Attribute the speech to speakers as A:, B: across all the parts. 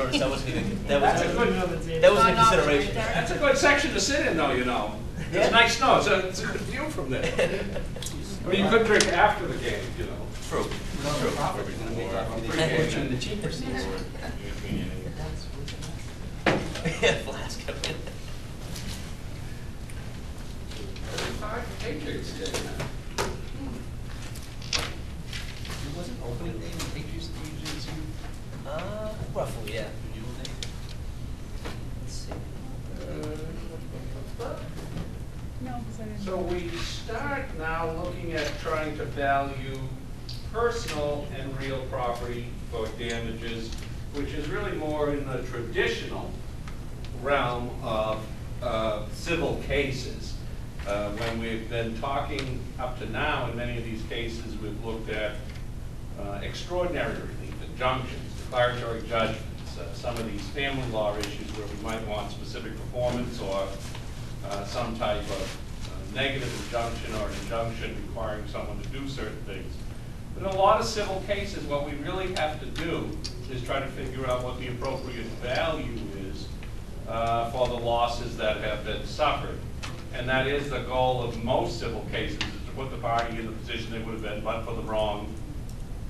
A: noticed that wasn't even, that
B: That's a
A: wasn't,
B: good,
A: that wasn't a
C: Not an option right
A: consideration.
B: that's a good section to sit in though, you know.
A: Yeah.
B: It's nice snow, it's a, it's a good view from there. I mean, you could drink after the game, you know.
A: True, true.
B: Pre-game.
D: the cheaper seats.
A: Yeah, flask of it.
B: Five Patriots game now.
D: It wasn't opening day, the Patriots usually.
A: Uh, roughly, yeah. Let's see.
C: No, because I didn't.
B: So we start now looking at trying to value personal and real property for damages, which is really more in the traditional realm of uh, civil cases. Uh, When we've been talking up to now, in many of these cases, we've looked at uh, extraordinary relief, injunctions, declaratory judgments, uh, some of these family law issues where we might want specific performance or uh, some type of uh, negative injunction or an injunction requiring someone to do certain things. But in a lot of civil cases, what we really have to do is try to figure out what the appropriate value is uh, for the losses that have been suffered. And that is the goal of most civil cases, is to put the party in the position they would have been but for the wrong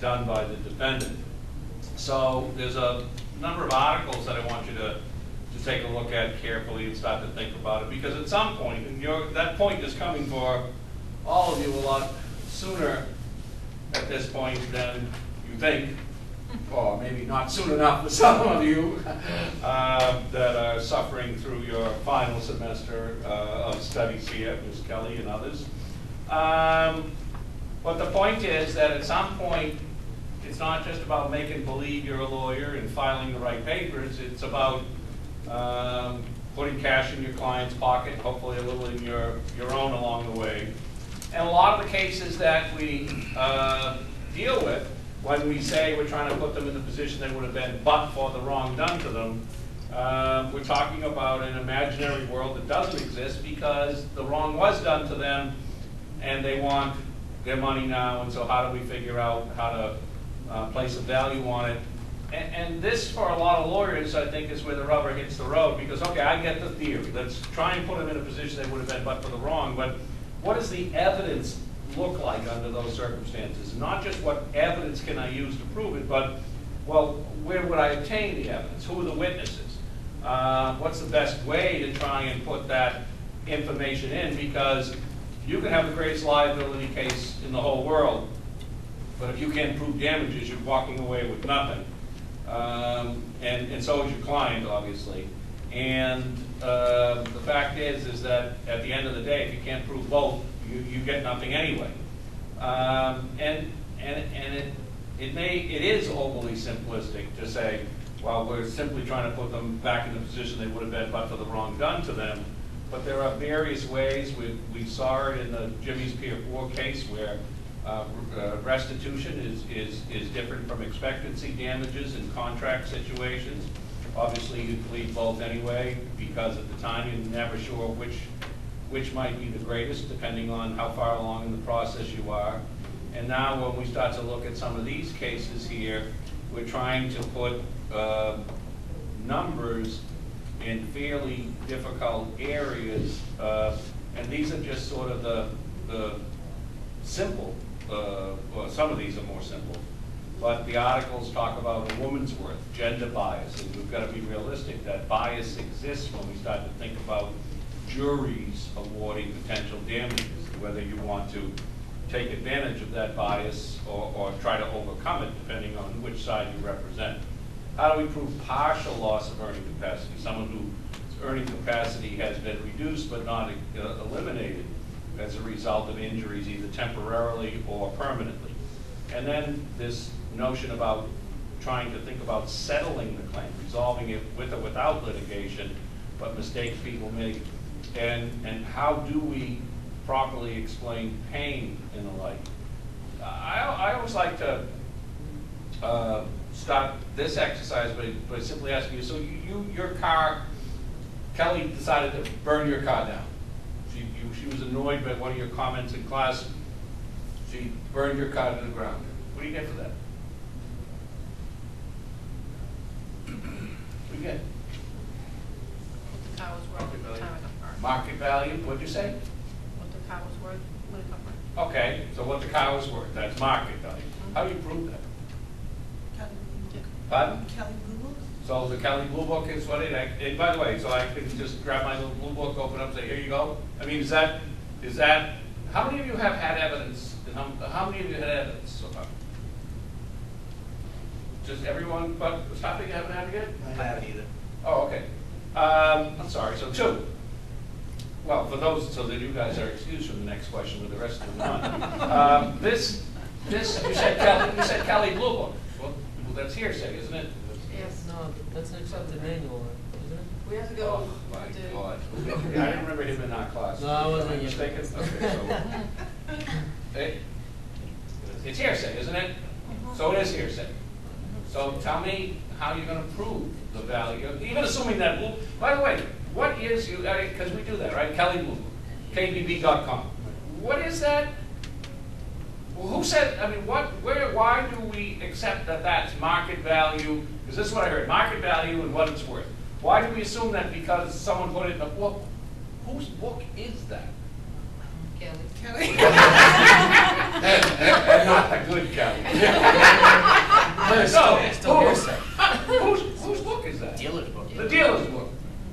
B: done by the defendant. So there's a number of articles that I want you to, to take a look at carefully and start to think about it, because at some point, and your, that point is coming for all of you a lot sooner at this point than you think, or maybe not soon enough for some of you, uh, that are suffering through your final semester uh, of studies here, Ms. Kelly and others. Um, But the point is that at some point, it's not just about making believe you're a lawyer and filing the right papers, it's about um, putting cash in your client's pocket, hopefully a little in your, your own along the way. And a lot of the cases that we uh, deal with, when we say we're trying to put them in the position they would have been but for the wrong done to them, uh, we're talking about an imaginary world that doesn't exist because the wrong was done to them and they want their money now, and so how do we figure out how to uh, place a value on it? And, and this, for a lot of lawyers, I think, is where the rubber hits the road, because, okay, I get the theory, let's try and put them in a position they would have been but for the wrong, but what does the evidence look like under those circumstances? Not just what evidence can I use to prove it, but, well, where would I obtain the evidence? Who are the witnesses? Uh, What's the best way to try and put that information in? Because you can have the greatest liability case in the whole world, but if you can't prove damages, you're walking away with nothing. Um, And, and so is your client, obviously. And uh, the fact is, is that at the end of the day, if you can't prove both, you, you get nothing anyway. Um, And, and, and it, it may, it is overly simplistic to say, well, we're simply trying to put them back in the position they would have been but for the wrong done to them. But there are various ways, we, we saw it in the Jimmy's Pier Four case where uh, uh, restitution is, is, is different from expectancy damages in contract situations. Obviously, you plead both anyway, because at the time, you're never sure which, which might be the greatest, depending on how far along in the process you are. And now, when we start to look at some of these cases here, we're trying to put uh, numbers in fairly difficult areas, uh, and these are just sort of the, the simple, uh, well, some of these are more simple, but the articles talk about a woman's worth, gender bias, and we've got to be realistic that bias exists when we start to think about juries awarding potential damages, whether you want to take advantage of that bias or, or try to overcome it, depending on which side you represent. How do we prove partial loss of earning capacity? Someone whose earning capacity has been reduced but not uh, eliminated as a result of injuries, either temporarily or permanently. And then this notion about trying to think about settling the claim, resolving it with or without litigation, but mistakes people make, and, and how do we properly explain pain and the like. I, I always like to uh, start this exercise by, by simply asking you, so you, you, your car, Kelly decided to burn your car down. She, you, she was annoyed by one of your comments in class. She burned your car to the ground. What do you get for that? you get?
E: What the car was worth at the time it got burned.
B: Market value, what'd you say?
E: What the car was worth when it got burned.
B: Okay, so what the car was worth, that's market value. How do you prove that? Pardon?
C: Kelley Blue Book?
B: So the Kelley Blue Book is what it, and by the way, so I can just grab my little blue book, open up, say, here you go? I mean, is that, is that, how many of you have had evidence, and how, how many of you had evidence so far? Just everyone, but, stop it, you haven't had it yet?
A: I haven't either.
B: Oh, okay. Um, I'm sorry, so two. Well, for those, so that you guys are excused from the next question with the rest of them one. Um, This, this, you said Kelly, you said Kelley Blue Book. Well, well, that's hearsay, isn't it?
E: Yes.
D: No, that's an accepted manual, isn't it?
E: We have to go.
B: Oh,
E: go
B: my
E: to.
B: God. Yeah, I didn't remember him in that class.
D: No, I wasn't
B: Am I
D: either.
B: mistaken? Okay, so. It- It's hearsay, isn't it? So it is hearsay. So tell me how you're gonna prove the value, even assuming that, Blue- by the way, what is, you, because we do that, right? Kelley Blue, KBB.com. What is that? Well, who said, I mean, what, where, why do we accept that that's market value? Because this is what I heard, market value and what it's worth. Why do we assume that because someone put it in a book? Whose book is that?
E: Kelly. Kelly.
B: And not a good Kelly. So,
A: still- it's still
B: who- Whose, whose book is that?
A: Dealer's book.
B: The dealer's book.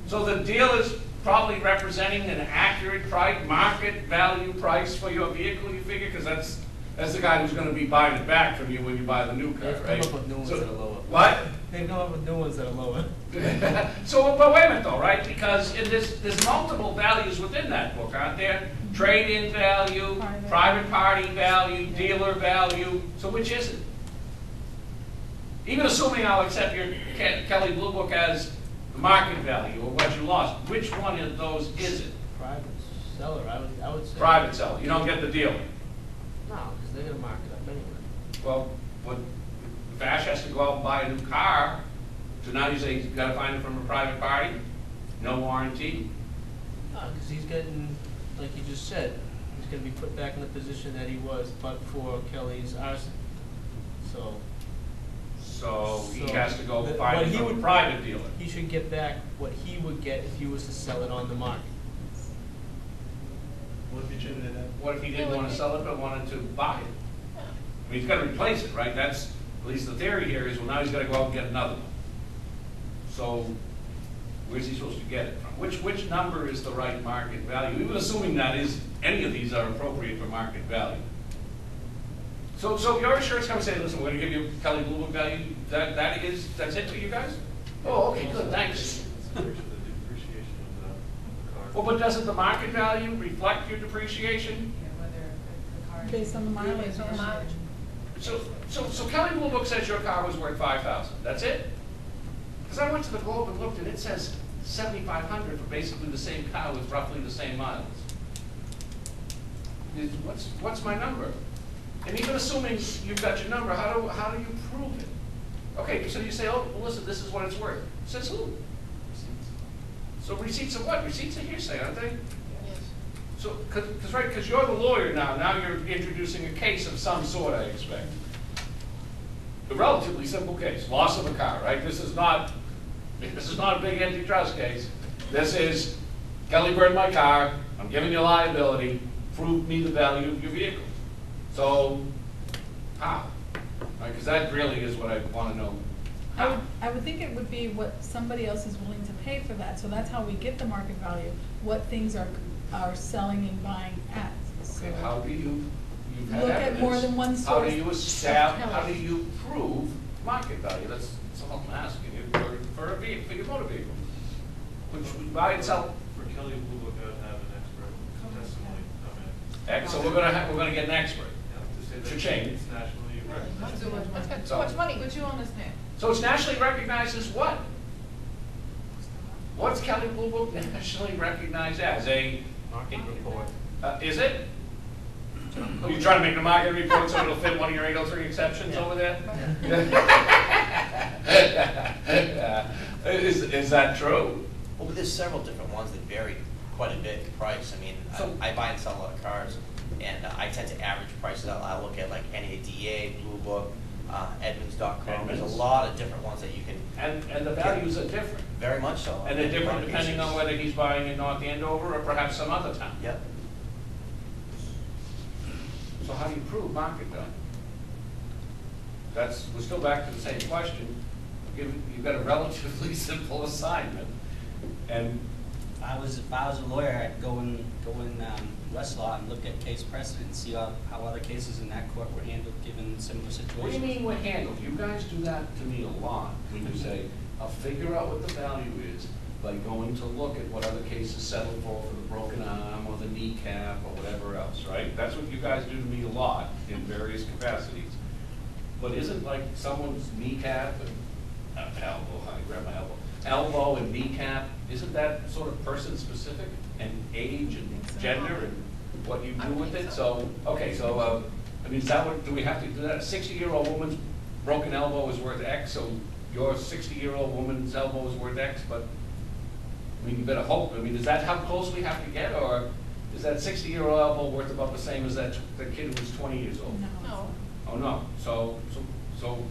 B: So the dealer's probably representing an accurate price, market value price for your vehicle, you figure? Because that's, that's the guy who's gonna be buying it back from you when you buy the new car,
D: They've come
B: right?
D: up with new ones
B: So-
D: that are lower.
B: What?
D: They come up with new ones that are lower.
B: So, but wait a minute though, right? Because in this, there's multiple values within that book, aren't there? Trade-in value,
C: Private.
B: private party value, dealer value, so which is it? Even assuming I'll accept your Ke- Kelley Blue Book as the market value or what you lost, which one of those is it?
D: Private seller, I would, I would say.
B: Private seller, you don't get the dealer.
D: No, because they're gonna mark it up anyway.
B: Well, but Vash has to go out and buy a new car, so now you say he's gotta find it from a private party? No warranty?
D: Uh, no, because he's getting, like you just said, he's gonna be put back in the position that he was, but for Kelly's arson. So,
B: So he
D: So,
B: has to go
D: the-
B: find
D: what
B: it
D: he
B: from a
D: would-
B: private dealer.
D: he should get back what he would get if he was to sell it on the market.
F: What if you traded it in?
B: What if he didn't wanna sell it but wanted to buy it? I mean, he's gotta replace it, right? That's, at least the theory here is, well, now he's gotta go out and get another one. So, where's he supposed to get it from? Which, which number is the right market value? Even assuming that is, any of these are appropriate for market value. So, so if your insurance company say, listen, we're gonna give you Kelley Blue Book value, that, that is, that's it for you guys? Oh, okay, good, thanks.
F: The depreciation of the, of the car.
B: Well, but doesn't the market value reflect your depreciation?
E: Yeah, whether the- the car.
C: Based on the mileage.
E: Based on the mileage.
B: So, so, so Kelley Blue Book says your car was worth five thousand, that's it? Because I went to the Globe and looked, and it says seventy-five hundred for basically the same car with roughly the same miles. What's, what's my number? And even assuming you've got your number, how do, how do you prove it? Okay, so you say, oh, well, listen, this is what it's worth. Says who? So receipts of what? Receipts are hearsay, aren't they? So, because, right, because you're the lawyer now, now you're introducing a case of some sort, I expect. A relatively simple case, loss of a car, right? This is not, this is not a big antitrust case. This is, Kelly burned my car, I'm giving you liability, prove me the value of your vehicle. So, how? Right, because that really is what I want to know.
C: I would, I would think it would be what somebody else is willing to pay for that, so that's how we get the market value, what things are, are selling and buying at, so.
B: Okay, how do you, you've had
C: Look at more than one
B: How do you establish, how do you prove market value? That's, that's all I'm asking you for, for a vehicle, for your motor vehicle. Which by itself,
F: For Kelley Blue Book, I would have an expert testimony come in.
B: X, so we're gonna have, we're gonna get an expert.
F: Yeah, to say that
B: Cha-ching.
F: It's nationally recognized.
E: Too much money. It's got
B: So-
E: too much money, but you understand.
B: So it's nationally recognized as what? What's Kelley Blue Book nationally recognized as? A,
D: Market report.
B: uh, is it? Are you trying to make the market report so it'll fit one of your eight oh three exceptions over there? Is, is that true?
A: Well, but there's several different ones that vary quite a bit in price. I mean,
B: So-
A: I I buy and sell a lot of cars, and uh, I tend to average prices out. I look at like NADA, Blue Book, uh, Edmunds.com. There's a lot of different ones that you can,
B: And, and the values are different.
A: very much so.
B: And they're different
A: lot of
B: depending on whether he's buying in North Andover or perhaps some other town.
A: Yep.
B: So how do you prove market value? That's, we're still back to the same question. You've, you've got a relatively simple assignment. And
G: I was, if I was a lawyer, I'd go in, go in um, Westlaw and look at case precedent, and see how, how other cases in that court were handled given similar situations.
B: what do you mean we're handled? You guys do that to me a lot. When you say, I'll figure out what the value is by going to look at what other cases settled for, for the broken arm or the kneecap or whatever else, right? That's what you guys do to me a lot in various capacities. But isn't like someone's kneecap and, uh, elbow, I grab my elbow, elbow and kneecap, isn't that sort of person specific? And age and. Gender and what you do with it?
E: so.
B: So, okay, so, uh, I mean, is that what, do we have to do that? A sixty-year-old woman's broken elbow is worth X, so your sixty-year-old woman's elbow is worth X, but, I mean, you better hope, I mean, is that how close we have to get, or is that sixty-year-old elbow worth about the same as that, the kid who was twenty years old?
C: No.
E: No.
B: Oh, no, so, so, so,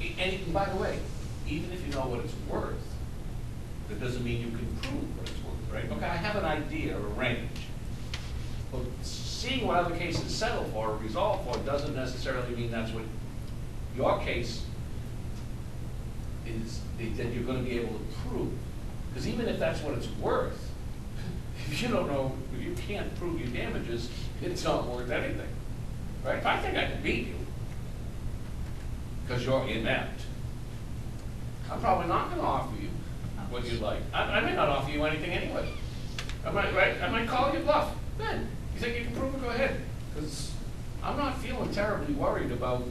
B: e- and by the way, even if you know what it's worth, that doesn't mean you can prove what it's worth, right? Okay, I have an idea, a range. But seeing what other cases settle for or resolve for doesn't necessarily mean that's what your case is, that you're gonna be able to prove. Because even if that's what it's worth, if you don't know, if you can't prove your damages, it's not worth anything, right? I think I can beat you, because you're inept. I'm probably not gonna offer you what you'd like. I, I may not offer you anything anyway. I might, right, I might call you bluff. Then, you think you can prove it, go ahead. Because I'm not feeling terribly worried about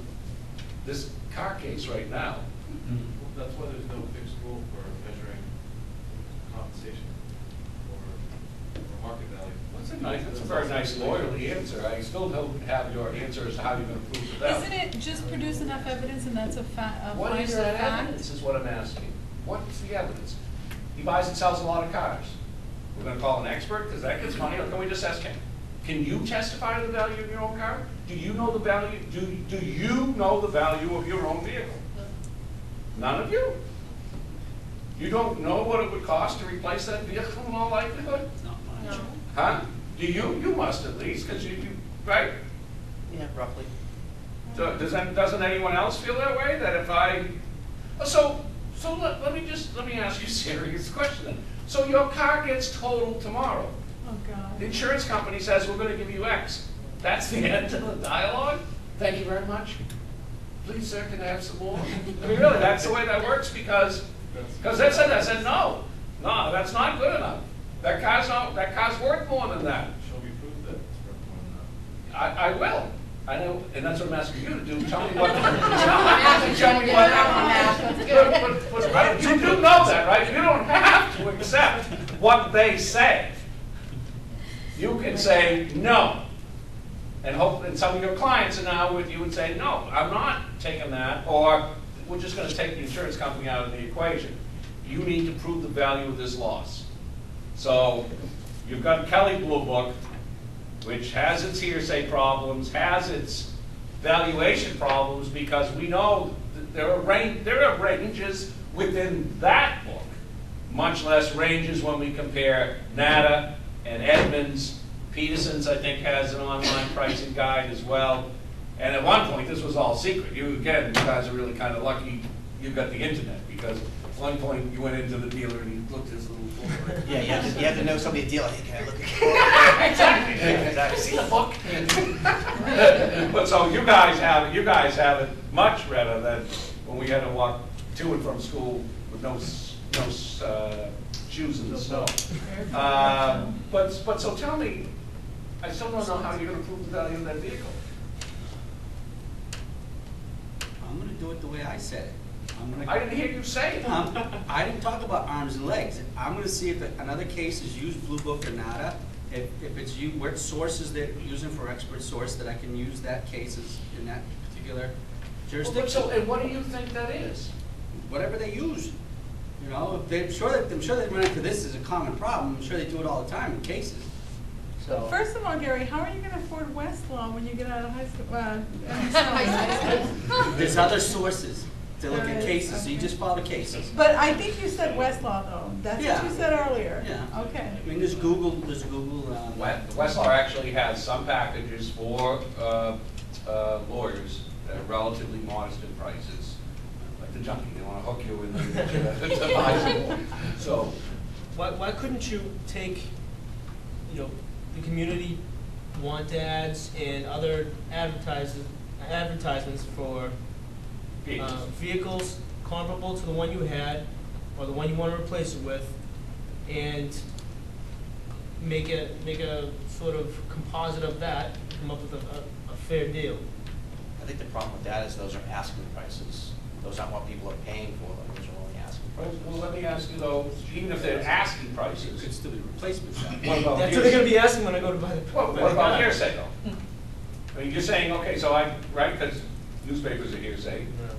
B: this car case right now. Mm-hmm.
F: That's why there's no fixed rule for measuring compensation or, or market value.
B: That's a nice, that's a very nice lawyerly answer. I still don't have your answer as to how you're gonna prove to them.
C: Isn't it just produce enough evidence and that's a fa, a
B: What is
C: finder of
B: that
C: fact?
B: evidence, is what I'm asking. What's the evidence? He buys and sells a lot of cars. We're gonna call an expert, because that gets money, or can we just ask him? Can you testify to the value of your own car? Do you know the value, do, do you know the value of your own vehicle? None of you? You don't know what it would cost to replace that vehicle in all likelihood?
G: Not much.
E: No.
B: Huh? Do you? You must at least, because you, you, right?
A: Yeah, roughly.
B: So does that, doesn't anyone else feel that way, that if I, oh, so, so let, let me just, let me ask you a serious question then. So your car gets totaled tomorrow.
C: Oh, God.
B: The insurance company says, we're gonna give you X. That's the end of the dialogue? Thank you very much. Please, sir, can I have some more? I mean, really, that's the way that works, because, because they said, that. I said, no, no, that's not good enough. That car's not, that car's worth more than that.
F: Shall we prove that it's worth more than that?
B: I, I will. I know, and that's what I'm asking you to do. Tell me what, tell me what.
E: That's
B: But, but, but, you do know that, right? You don't have to accept what they say. You can say, no. And hope, and some of your clients are now with you and say, no, I'm not taking that, or we're just gonna take the insurance company out of the equation. You need to prove the value of this loss. So, you've got Kelley Blue Book, which has its hearsay problems, has its valuation problems, because we know there are range, there are ranges within that book, much less ranges when we compare NADA and Edmunds. Peterson's, I think, has an online pricing guide as well. And at one point, this was all secret. You, again, you guys are really kind of lucky you've got the internet, because at one point, you went into the dealer and he looked at his little book.
A: Yeah, you have to, you have to know somebody deal, hey, can I look at?
B: Exactly.
A: Exactly.
B: See the book? But so you guys have, it. you guys have it much better than when we had to walk to and from school with no, s- no s- uh, shoes in the snow. Um, But, but so tell me, I still don't know how you're gonna prove the value of that vehicle.
G: I'm gonna do it the way I said it. I'm gonna.
B: I didn't hear you say it.
G: Um, I didn't talk about arms and legs. I'm gonna see if another case is used Blue Book or nada. If, if it's you, what sources they're using for expert source, that I can use that case as in that particular
B: Well. So, and what do you think that is?
G: Whatever they use, you know, if they, I'm sure that, I'm sure they run into this as a common problem. I'm sure they do it all the time in cases.
D: So-
C: First of all, Gary, how are you gonna afford Westlaw when you get out of high school, uh, uh,
G: There's other sources to look at
C: is,
G: cases, so you just follow the cases.
C: But I think you said Westlaw though, that's what you said earlier.
G: Yeah.
C: Okay.
G: I mean, there's Google, there's Google, um.
B: West- Westlaw actually has some packages for uh, uh, lawyers that are relatively modest in prices, like the junkie, they want to hook you in the to buy some more. So,
D: Why, why couldn't you take, you know, the community want ads and other advertises, advertisements for uh, vehicles comparable to the one you had, or the one you wanna replace it with, and make a, make a sort of composite of that, come up with a, a, a fair deal.
A: I think the problem with that is those are asking prices. Those aren't what people are paying for, them. those are only asking
B: well,
A: prices.
B: well, let me ask you though, even if they're asking
G: It
B: prices,
G: could still be replacement value.
B: what about
D: That's what they're gonna
B: hearsay?
D: be asking when I go to buy the.
B: Well, what about hearsay though? I mean, you're saying, okay, so I, right, because newspapers are hearsay,
D: Yeah.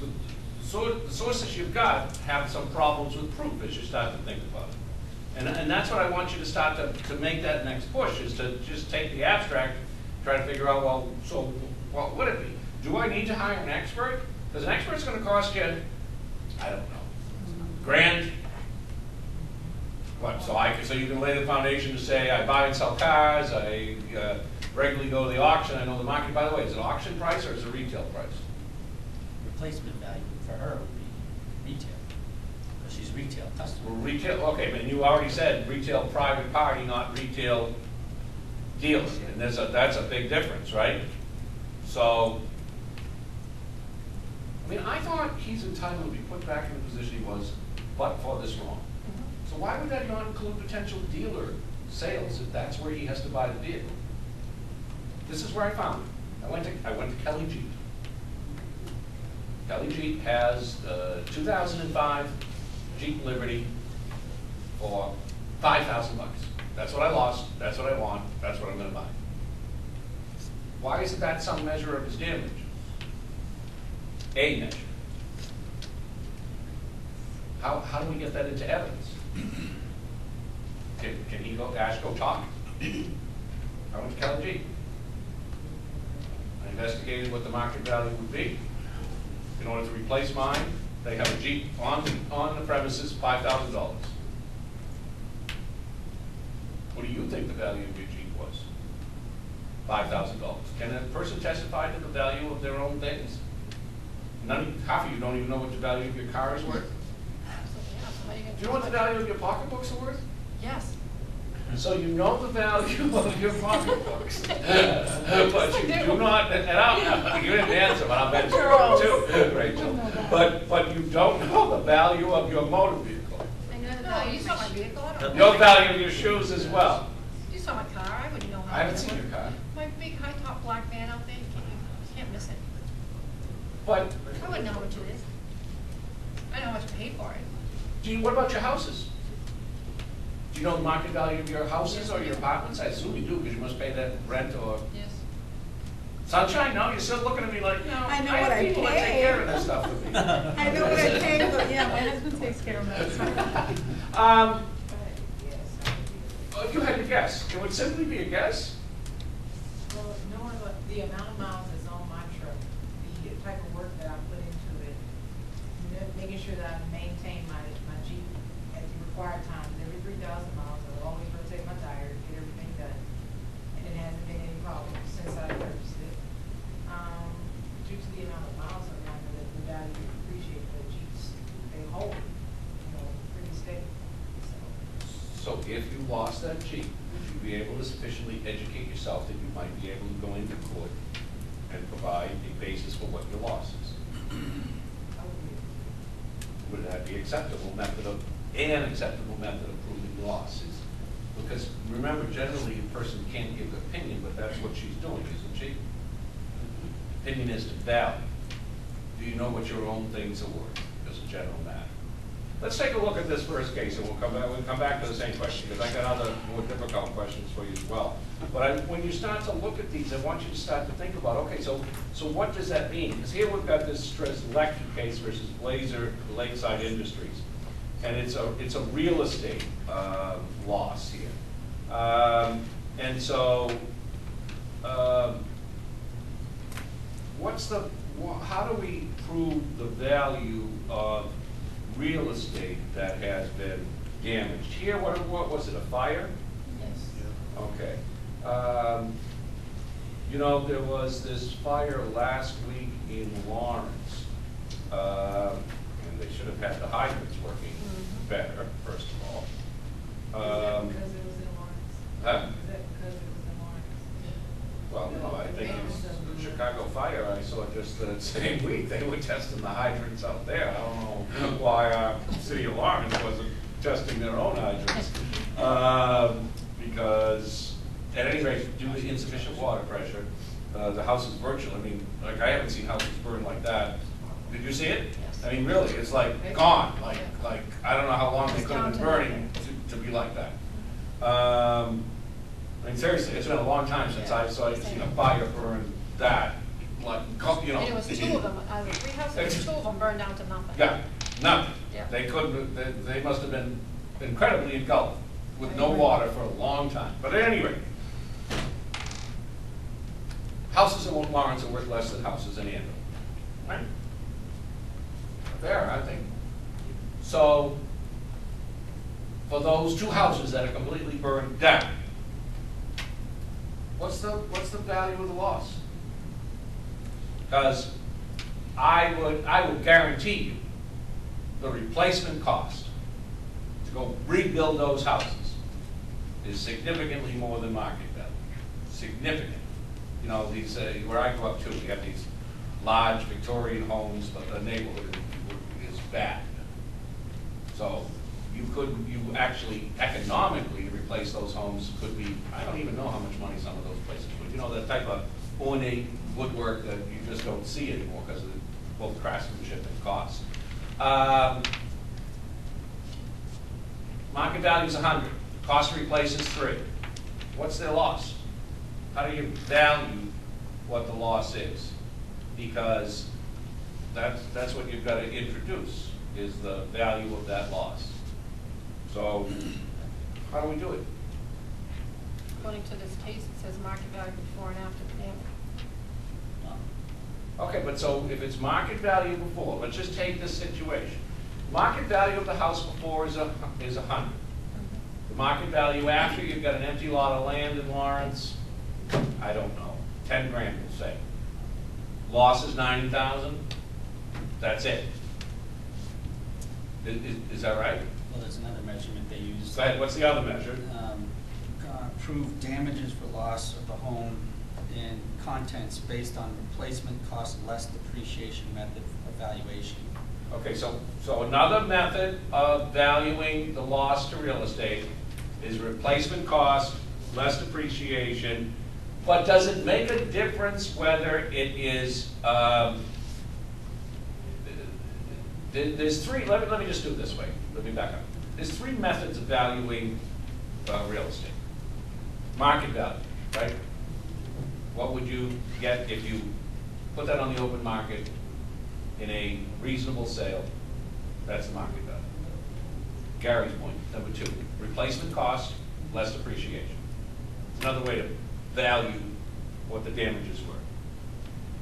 B: the sor- the sources you've got have some problems with proof as you start to think about it. And, and that's what I want you to start to, to make that next push, is to just take the abstract, try to figure out, well, so, what would it be? Do I need to hire an expert? Because an expert's gonna cost you, I don't know, grand? What, so I, can- so you can lay the foundation to say, I buy and sell cars, I uh, regularly go to the auction, I know the market, by the way, is it auction price or is it retail price?
H: replacement value for her would be retail, because she's retail customer.
B: Well, retail, okay, but you already said retail private party, not retail dealer, and there's a, that's a big difference, right? So, I mean, I thought he's entitled to be put back in the position he was, but for this wrong. Mm-hmm. So why would that not include potential dealer sales if that's where he has to buy the vehicle? This is where I found it. I went to, I went to Kelly Jeep. Kelly Jeep has the 2005 Jeep Liberty for 5,000 bucks. That's what I lost, that's what I want, that's what I'm gonna buy. Why isn't that some measure of his damage? A measure. How, how do we get that into evidence? Can, can he go, Ash, go talk? I went to Kelly Jeep. I investigated what the market value would be. In order to replace mine, they have a Jeep on, on the premises, five thousand dollars. What do you think the value of your Jeep was? Five thousand dollars. Can a person testify to the value of their own things? None, of- half of you don't even know what the value of your car is worth. Do you know what the value of your pocketbooks are worth?
E: Yes.
B: So you know the value of your pocketbooks. But you do not, and I'll, you didn't answer, but I'll bet you
C: do
B: too, Rachel. Oh but, but you don't know the value of your motor vehicle.
E: I know the value, you saw my vehicle, I don't.
B: Your value of your shoes as well.
E: You saw my car, I wouldn't know how.
B: I haven't seen your car.
E: My big high top black van out there, you can't, you can't miss it.
B: But,
E: I wouldn't know how much it is. I don't know how much I paid for it.
B: do you, what about your houses? Do you know the market value of your houses or your apartments? I assume you do, because you must pay that rent or
E: Yes.
B: sunshine? No, you're still looking at me like, no.
C: I know
B: have
C: what I
B: people that take
C: pay.
B: care of that stuff for me.
C: I know what I pay, but yeah, my husband takes care of that, so.
B: Um, if you had to guess, it would simply be a guess.
I: Well, knowing what the amount of miles that's on my truck, the type of work that I put into it, you know, making sure that I maintain my, my Jeep at the required times, every three thousand miles, I will always rotate my tires, get everything done. And it hasn't been any problem since I purchased it. Um, due to the amount of miles on there, the, the value appreciate the Jeeps, they hold, you know, pretty steady, so.
B: So if you lost that Jeep, would you be able to sufficiently educate yourself that you might be able to go into court and provide a basis for what your loss is?
I: Would
B: that be acceptable method of, an acceptable method of proving losses? Because remember, generally, a person can't give an opinion, but that's what she's doing, isn't she? Opinion is to value. Do you know what your own things are worth, as a general matter? Let's take a look at this first case, and we'll come back, we'll come back to the same question, because I got other more difficult questions for you as well. But I, when you start to look at these, I want you to start to think about, okay, so, so what does that mean? Because here we've got this Strzelecki case versus Blazer Lakeside Industries. And it's a, it's a real estate, uh, loss here. Um, And so, um, what's the, wha- how do we prove the value of real estate that has been damaged? Here, what, what was it, a fire?
H: Yes.
B: Okay. Um, You know, there was this fire last week in Lawrence. um, And they should have had the hydrants working
E: Mhm.
B: better, first of all. Um,
I: because it was in Lawrence?
B: Huh?
I: Is that because it was in Lawrence?
B: Well, no, I think it's the Chicago fire, I saw just the same week, they were testing the hydrants out there. I don't know why our city of Lawrence wasn't testing their own hydrants. Um, Because, at any rate, due to insufficient water pressure, uh, the house is virtual, I mean, like, I haven't seen houses burn like that. Did you see it?
E: Yes.
B: I mean, really, it's like gone, like, like, I don't know how long they
E: It's
B: could have been
E: down to
B: burning to, to be like that. Um, I mean, seriously, it's been a long time since I saw, seen a fire burn that, like, co- you know.
E: And it was two of them, of three houses, two of them burned down to nothing.
B: Yeah, nothing.
E: Yeah.
B: They couldn't, they, they must have been incredibly engulfed with no water for a long time. But at any rate, houses in Lawrence are worth less than houses in Andover. Right? Fair, I think. So, for those two houses that are completely burned down, what's the, what's the value of the loss? Because I would, I would guarantee you, the replacement cost to go rebuild those houses is significantly more than market value, significant. You know, these, uh, where I grew up too, we have these large Victorian homes, but the neighborhood is bad. So you could, you actually economically replace those homes could be, I don't even know how much money some of those places would. You know, that type of ornate woodwork that you just don't see anymore because of both craftsmanship and cost. Um, Market value is hundred, cost to replace is three. What's their loss? How do you value what the loss is? Because that's, that's what you've got to introduce, is the value of that loss. So, how do we do it?
E: According to this case, it says market value before and after the damage.
B: Okay, but so if it's market value before, let's just take this situation. Market value of the house before is a, is a hundred. Mm-hmm. The market value after, you've got an empty lot of land in Lawrence, I don't know, ten grand, we'll say. Loss is ninety thousand, that's it. Is, is- is that right?
G: Well, there's another measurement they use.
B: Go ahead, what's the other measure?
G: Um, uh, Prove damages for loss of the home and contents based on replacement cost less depreciation method of valuation.
B: Okay, so, so another method of valuing the loss to real estate is replacement cost, less depreciation. But does it make a difference whether it is, um, there's three, let me, let me just do it this way, let me back up. There's three methods of valuing, uh, real estate. Market value, right? What would you get if you put that on the open market in a reasonable sale? That's the market value. Gary's point, number two, replacement cost, less depreciation. It's another way to value what the damages were.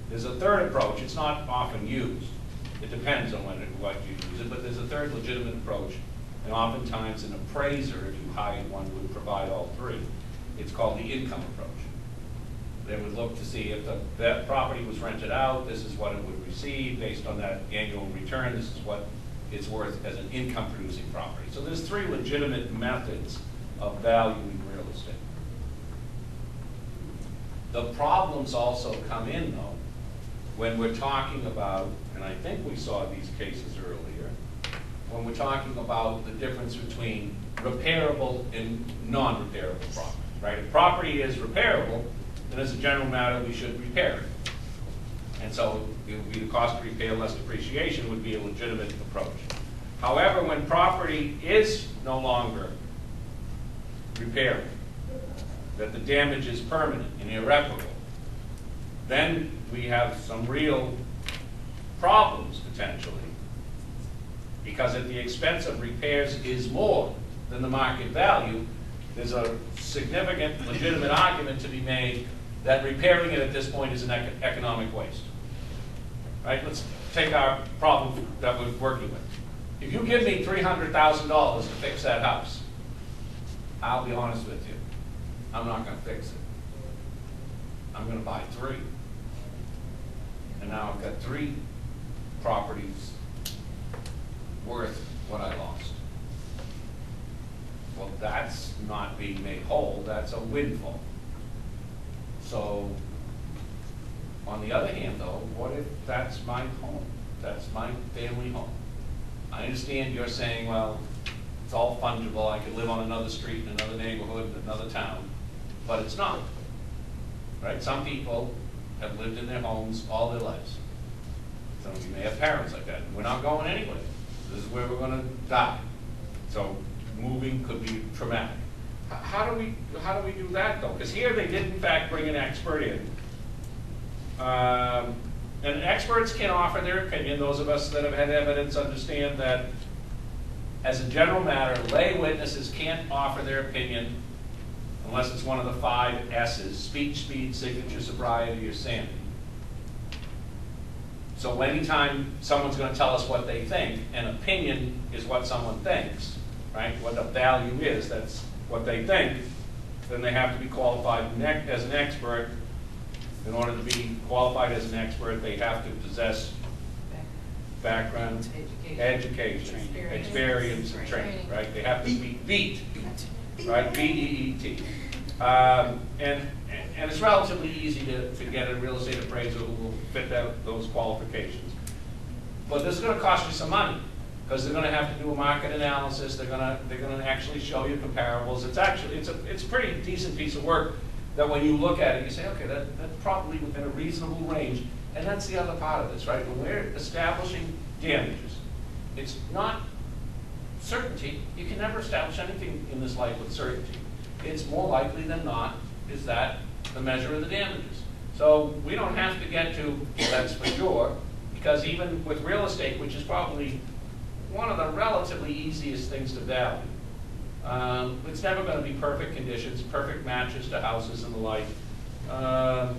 B: There's a third approach, it's not often used. It depends on when, it- what you use it, but there's a third legitimate approach. And oftentimes an appraiser, if you hired one, would provide all three. It's called the income approach. They would look to see if the, that property was rented out, this is what it would receive, based on that annual return, this is what it's worth as an income producing property. So there's three legitimate methods of valuing real estate. The problems also come in though, when we're talking about, and I think we saw these cases earlier, when we're talking about the difference between repairable and non-repairable property, right? If property is repairable, then as a general matter, we should repair it. And so it would be the cost of repair less depreciation would be a legitimate approach. However, when property is no longer repairable, that the damage is permanent and irreparable, then we have some real problems potentially. Because at the expense of repairs is more than the market value, there's a significant legitimate argument to be made that repairing it at this point is an ec- economic waste. Right, let's take our problem that we're working with. If you give me three hundred thousand dollars to fix that house, I'll be honest with you, I'm not gonna fix it. I'm gonna buy three. And now I've got three properties worth what I lost. Well, that's not being made whole, that's a windfall. So, on the other hand though, what if that's my home, that's my family home? I understand you're saying, well, it's all fungible, I could live on another street in another neighborhood, in another town, but it's not. Right, some people have lived in their homes all their lives. Some of you may have parents like that, we're not going anywhere, this is where we're gonna die. So, moving could be traumatic. How do we, how do we do that though? Because here they did in fact bring an expert in. Um, And experts can offer their opinion, those of us that have had evidence understand that as a general matter, lay witnesses can't offer their opinion unless it's one of the five S's, speech, speed, signature, sobriety, or sanity. So anytime someone's gonna tell us what they think, an opinion is what someone thinks, right? What the value is, that's what they think, then they have to be qualified as an expert. In order to be qualified as an expert, they have to possess background,
I: Education.
B: education,
I: Experience.
B: experience, and training,
E: Training.
B: right? They have to be beat, right, B-E-E-T. Um, And, and it's relatively easy to, to get a real estate appraiser who will fit that, those qualifications. But this is gonna cost you some money, because they're gonna have to do a market analysis, they're gonna, they're gonna actually show you comparables. It's actually, it's a, it's a pretty decent piece of work, that when you look at it, you say, okay, that, that's probably within a reasonable range. And that's the other part of this, right? When we're establishing damages, it's not certainty, you can never establish anything in this life with certainty. It's more likely than not, is that the measure of the damages. So we don't have to get to, that's for sure, because even with real estate, which is probably one of the relatively easiest things to value, um, it's never gonna be perfect conditions, perfect matches to houses and the like. Um,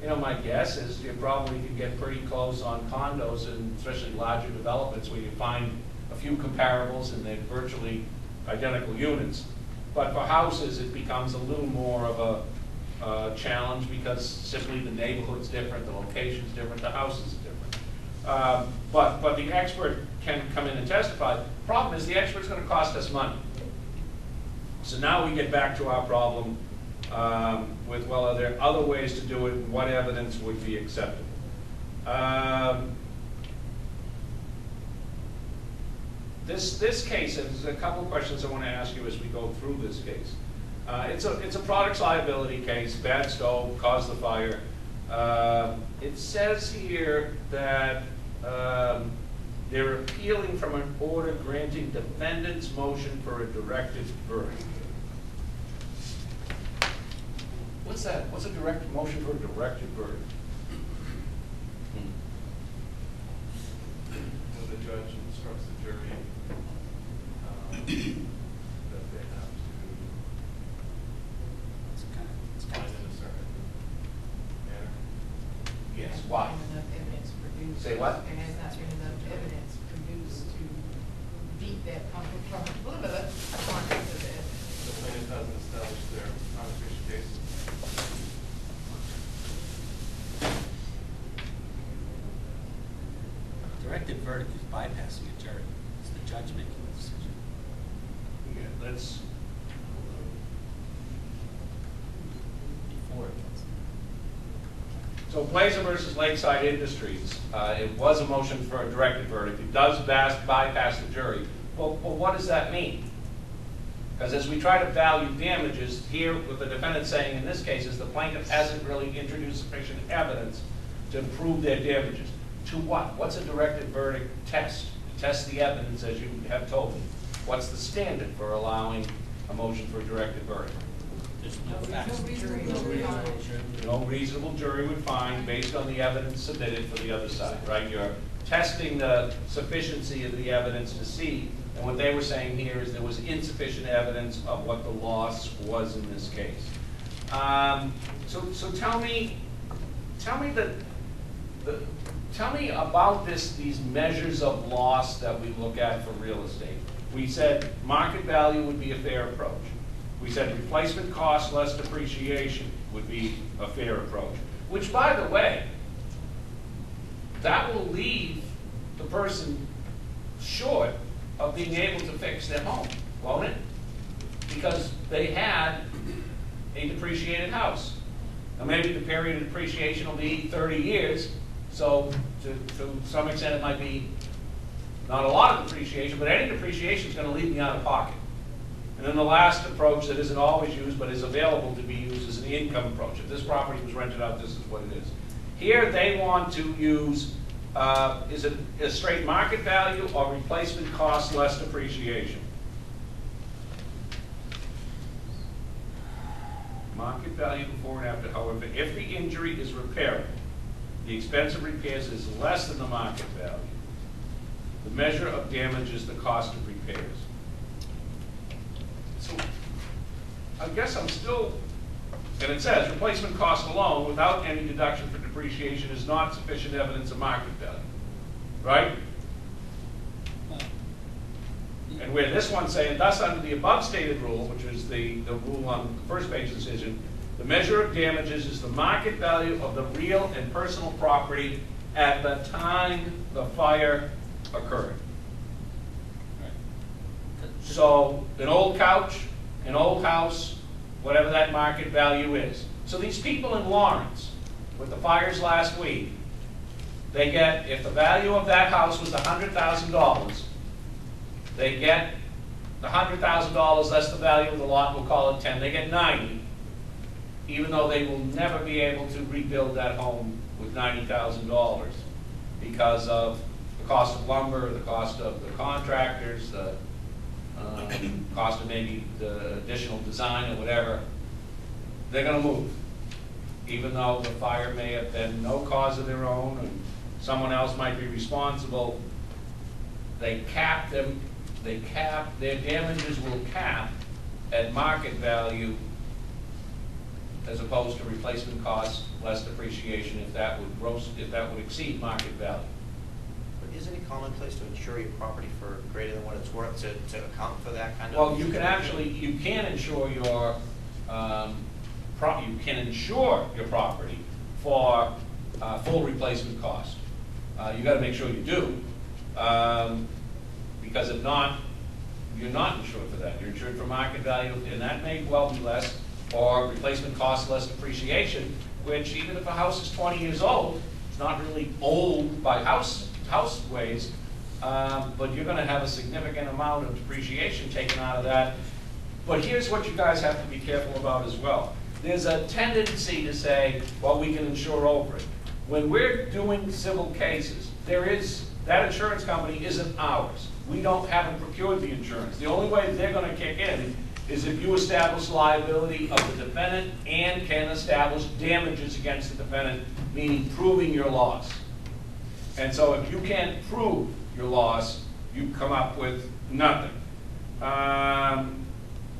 B: you know, my guess is you probably could get pretty close on condos and especially larger developments where you find a few comparables and they're virtually identical units. But for houses, it becomes a little more of a, uh, challenge because simply the neighborhood's different, the location's different, the house is different. Um, But, but the expert can come in and testify. Problem is, the expert's gonna cost us money. So now we get back to our problem um, with, well, are there other ways to do it, what evidence would be acceptable? Um, This, this case, and there's a couple of questions I want to ask you as we go through this case. Uh, It's a, it's a products liability case, bad stove caused the fire. Um, It says here that um, they're appealing from an order granting defendant's motion for a directed verdict. What's that? What's a direct, motion for a directed verdict?
F: When the judge instructs the jury, um, that they have to
G: It's kind of, it's kind
F: find in a certain manner.
B: Yes, why?
I: Not enough evidence produced.
B: Say what?
I: There has not been enough evidence produced to beat that from, from, blah, blah, blah, context of that.
F: The plaintiff hasn't established their arbitration case.
G: Directed verdict is bypassing a jury. It's the judge making the decision.
B: Yeah, that's,
G: Before it gets.
B: So Blazer versus Lakeside Industries, uh, it was a motion for a directed verdict. It does bypass the jury. Well, well, what does that mean? Because as we try to value damages, here, what the defendant saying in this case is the plaintiff hasn't really introduced sufficient evidence to prove their damages. To what? What's a directed verdict test? Test the evidence as you have told me. What's the standard for allowing a motion for a directed verdict?
I: No reasonable jury,
B: would find based on the evidence submitted for the other side, right? You're testing the sufficiency of the evidence to see And what they were saying here is there was insufficient evidence of what the loss was in this case. Um, So, so tell me, tell me the, tell me about this, these measures of loss that we look at for real estate. We said market value would be a fair approach. We said replacement cost less depreciation would be a fair approach. Which, by the way, that will leave the person short of being able to fix their home, won't it? Because they had a depreciated house. Now, maybe the period of depreciation will be thirty years, so to, to some extent, it might be not a lot of depreciation, but any depreciation is gonna leave me out of pocket. And then the last approach that isn't always used, but is available to be used, is an income approach. If this property was rented out, this is what it is. Here, they want to use, uh, is it a straight market value or replacement cost less depreciation? Market value before and after, however, if the injury is repairable, the expense of repairs is less than the market value. The measure of damage is the cost of repairs. So, I guess I'm still, and it says, replacement cost alone, without any deduction for depreciation, is not sufficient evidence of market value, right? And where this one's saying, thus under the above stated rule, which is the, the rule on the first page decision, the measure of damages is the market value of the real and personal property at the time the fire occurred. So, an old couch, an old house, whatever that market value is. So these people in Lawrence, with the fires last week, they get, if the value of that house was hundred thousand dollars, they get the hundred thousand dollars less the value of the lot, we'll call it ten, they get ninety, even though they will never be able to rebuild that home with ninety thousand dollars because of the cost of lumber, the cost of the contractors, the um, cost of maybe the additional design or whatever, they're gonna move. Even though the fire may have been no cause of their own, and someone else might be responsible, they cap them, they cap, their damages will cap at market value as opposed to replacement costs, less depreciation if that would gross, if that would exceed market value.
A: Isn't it commonplace to insure your property for greater than what it's worth to, to account for that kind of?
B: Well, you can actually, you can insure your, um, pro, you can insure your property for, uh, full replacement cost. Uh, you gotta make sure you do, um, because if not, you're not insured for that. You're insured for market value, and that may well be less, or replacement cost less depreciation, which even if a house is twenty years old, it's not really old by house, house ways, um, but you're gonna have a significant amount of depreciation taken out of that. But here's what you guys have to be careful about as well. There's a tendency to say, well, we can insure over it. When we're doing civil cases, there is, that insurance company isn't ours. We don't, haven't procured the insurance. The only way they're gonna kick in is if you establish liability of the defendant and can establish damages against the defendant, meaning proving your loss. And so if you can't prove your loss, you come up with nothing. Um,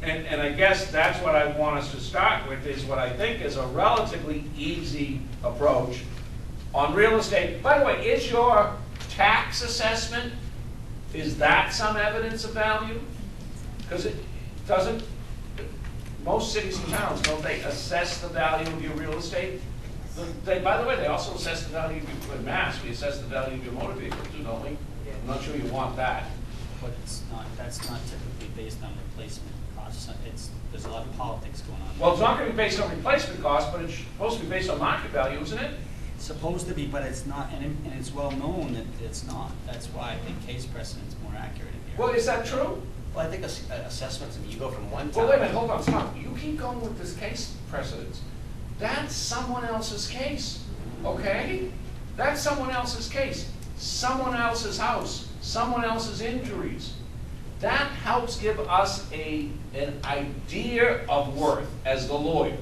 B: and, and I guess that's what I want us to start with, is what I think is a relatively easy approach on real estate. By the way, is your tax assessment, is that some evidence of value? Because it doesn't, most cities and towns, don't they assess the value of your real estate? They, by the way, they also assess the value of your, in Mass, we assess the value of your motor vehicle too, don't we? I'm not sure you want that.
H: But it's not, that's not typically based on replacement costs. It's, there's a lot of politics going on.
B: Well, it's not gonna be based on replacement cost, but it's supposed to be based on market value, isn't it?
H: It's Supposed to be, but it's not, and, it- and it's well known that it's not. That's why I think case precedent's more accurate in here.
B: Well, is that true?
A: Well, I think ass- uh, assessments, I mean, you go from one town.
B: Well, wait a minute, hold on, stop. You keep going with this case precedence. That's someone else's case, okay? That's someone else's case, someone else's house, someone else's injuries. That helps give us a, an idea of worth as the lawyer.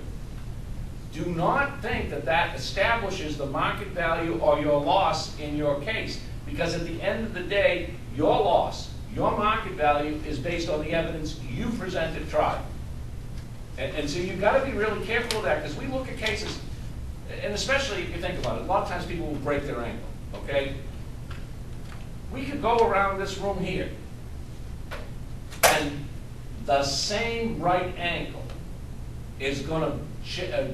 B: Do not think that that establishes the market value or your loss in your case. Because at the end of the day, your loss, Your market value is based on the evidence you present at trial. And, and so you've gotta be really careful of that, because we look at cases, and especially if you think about it, a lot of times people will break their ankle, okay? We could go around this room here, and the same right ankle is gonna ch- uh,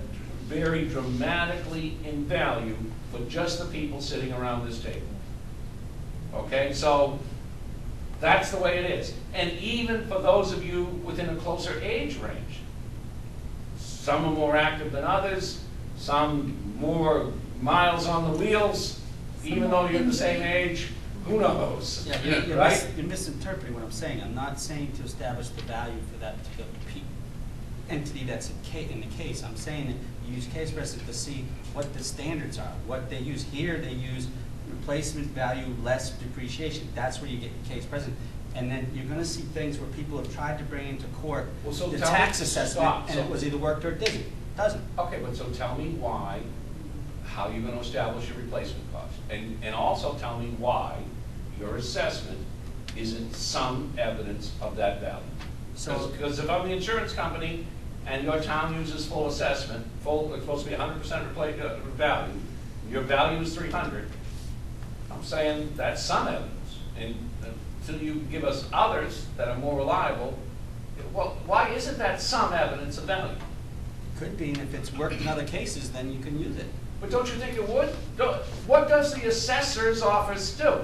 B: vary dramatically in value for just the people sitting around this table. Okay, so that's the way it is. And even for those of you within a closer age range, some are more active than others, some more miles on the wheels, even though you're the same age, who knows?
G: Yeah, you're, you're
B: Right?
G: mis- you're misinterpreting what I'm saying. I'm not saying to establish the value for that particular pe- entity that's in ca- in the case. I'm saying that you use case precedent to see what the standards are, what they use. Here, they use replacement value less depreciation. That's where you get your case precedent. And then you're gonna see things where people have tried to bring into court
B: Well, so
G: the
B: tell me-
G: tax assessment,
B: stop.
G: and it was either worked or it didn't. Doesn't.
B: Okay, but so tell me why, how you're gonna establish a replacement cost? And, and also tell me why your assessment isn't some evidence of that value.
G: So-
B: Because if I'm the insurance company and your town uses full assessment, full, it's supposed to be hundred percent replace, uh, value, your value is three hundred, I'm saying that's some evidence. And till you give us others that are more reliable, well, why isn't that some evidence of value?
G: Could be, and if it's worked in other cases, then you can use it.
B: But don't you think it would? What does the assessor's office do?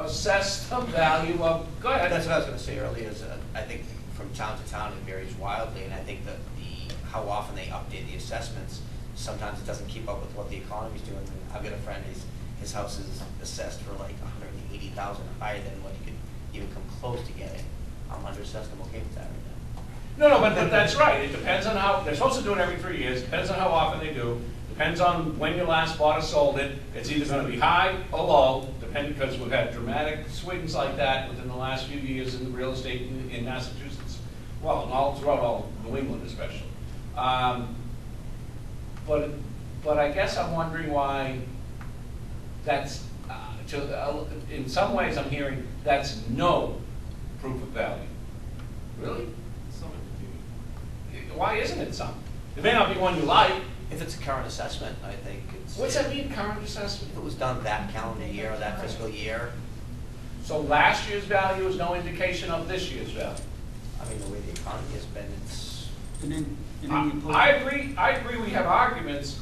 B: Assess the value of, go ahead.
A: That's what I was going to say earlier, is uh, I think from town to town it varies wildly, and I think that the, how often they update the assessments, sometimes it doesn't keep up with what the economy's doing. I've got a friend, his, his house is assessed for like 100 eight thousand higher than what you could even come close to getting. I'm under system okay with that right now.
B: No, no, but, that's right. It depends on how, they're supposed to do it every three years, depends on how often they do, depends on when you last bought or sold it. It's either gonna be high or low, depending, because we've had dramatic swings like that within the last few years in the real estate in, in Massachusetts. Well, and all throughout all New England especially. Um, but, but I guess I'm wondering why that's to, uh, in some ways I'm hearing that's no proof of value. Really?
F: Some it could.
B: Why isn't it some? It may not be one you like.
A: If it's a current assessment, I think it's.
B: What's that mean, current assessment?
A: If it was done that calendar year or that fiscal year,
B: So last year's value is no indication of this year's value.
A: I mean, the way the economy has been, it's,
G: And then, and then
B: I. I agree, I agree we have arguments,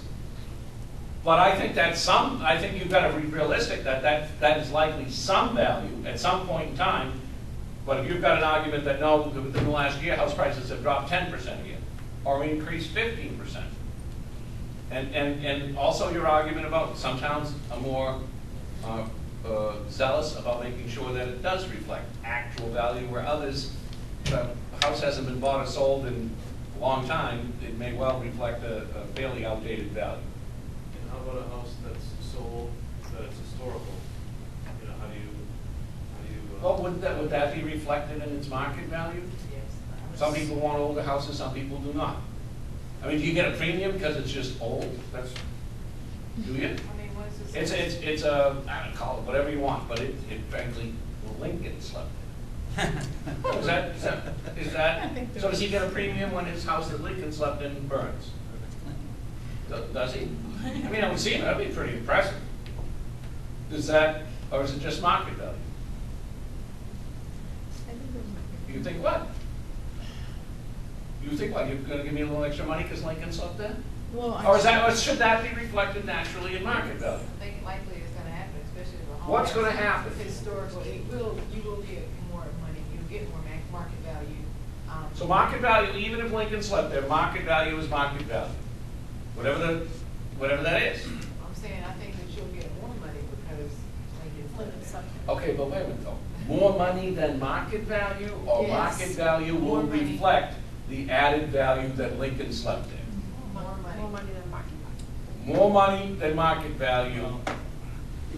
B: but I think that's some, I think you've got to be realistic that that, that is likely some value at some point in time. But if you've got an argument that no, within the last year, house prices have dropped ten percent again, or increased fifteen percent. And, and, and also your argument about some towns are more uh, uh, zealous about making sure that it does reflect actual value, where others, the house hasn't been bought or sold in a long time, it may well reflect a a fairly outdated value.
F: And how about a house that's so old that it's historical? You know, how do you, how do you? uh,
B: Well, would that, would that be reflected in its market value? Yes. Some people want older houses, some people do not. I mean, do you get a premium because it's just old? That's, do you?
I: I mean, what is
B: It's,
I: this?
B: it's, it's a, I don't call it whatever you want, but it, it frankly, Lincoln slept in. Is that, is that, is that, so does he get a premium when his house that Lincoln slept in burns? Do- Does he? I mean, I would see him, that'd be pretty impressive. Is that, or is it just market value? You think what? You think what, you're gonna give me a little extra money because Lincoln slept there?
C: Well, I.
B: Or is that, or should that be reflected naturally in market value?
I: I think likely it's gonna happen, especially if a home.
B: What's gonna happen?
I: Historical, it will, you will get more money, you'll get more market value. um,
B: So market value, even if Lincoln slept there, market value is market value. Whatever the, whatever that is.
I: I'm saying, I think that you'll get more money because Lincoln's
C: Lincoln's
I: there.
C: up.
B: Okay, but wait a minute though. More money than market value, or
I: Yes.
B: market value will
I: More money.
B: reflect the added value that Lincoln slept in?
I: More money.
E: More money than market value.
B: More money than market value.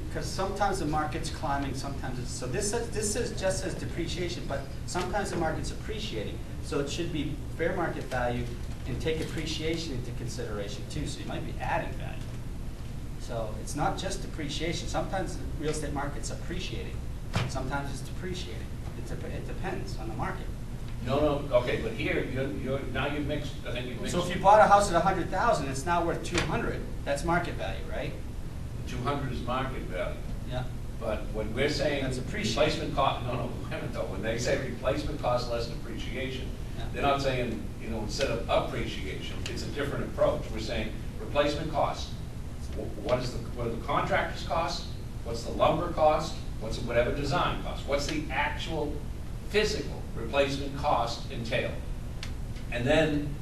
G: Because sometimes the market's climbing, sometimes it's, so this says, this says just says depreciation, but sometimes the market's appreciating. So it should be fair market value and take appreciation into consideration too, so you might be adding value. So it's not just depreciation, sometimes the real estate market's appreciating. Sometimes it's depreciating. It dep- it depends on the market.
B: No, no, okay, but here, you're, you're, now you've mixed, I think you've mixed.
G: So if you bought a house at a hundred thousand, it's now worth two hundred, that's market value, right?
B: Two hundred is market value.
G: Yeah.
B: But when we're saying
G: That's appreciation.
B: replacement cost, no, no, wait a minute though, when they say replacement cost less depreciation,
G: Yeah.
B: they're not saying, you know, instead of appreciation, it's a different approach. We're saying replacement cost. What is the, what are the contractor's cost? What's the lumber cost? What's whatever design cost? What's the actual physical replacement cost entail? And then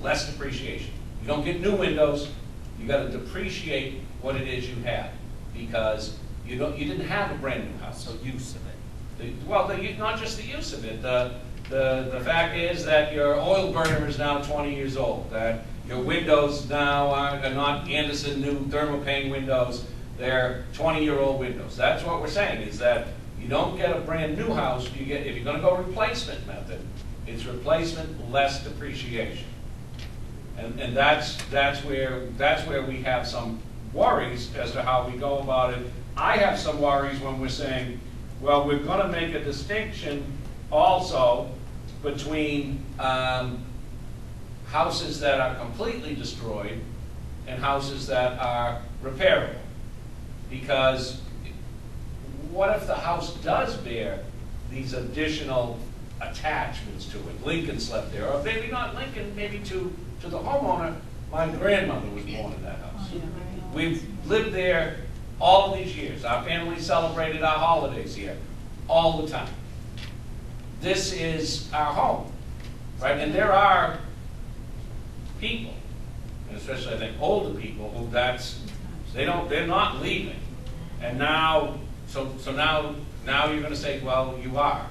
B: less depreciation. You don't get new windows, you gotta depreciate what it is you had, because you don't, you didn't have a brand new house.
G: So use of it.
B: The- Well, the, not just the use of it, the, the, the fact is that your oil burner is now twenty years old, that your windows now are are not Andersen new thermopane windows, they're twenty-year-old windows. That's what we're saying, is that you don't get a brand new house, you get, if you're gonna go replacement method, it's replacement less depreciation. And, and that's, that's where, that's where we have some worries as to how we go about it. I have some worries when we're saying, well, we're gonna make a distinction also between, um, houses that are completely destroyed and houses that are repairable. Because what if the house does bear these additional attachments to it? Lincoln slept there, or maybe not Lincoln, maybe to, to the homeowner, my grandmother was born in that house.
C: Oh.
B: We've lived there all these years. Our family celebrated our holidays here all the time. This is our home, right? And there are people, and especially I think older people, who that's, they don't, they're not leaving. And now, so, so now, now you're gonna say, well, you are.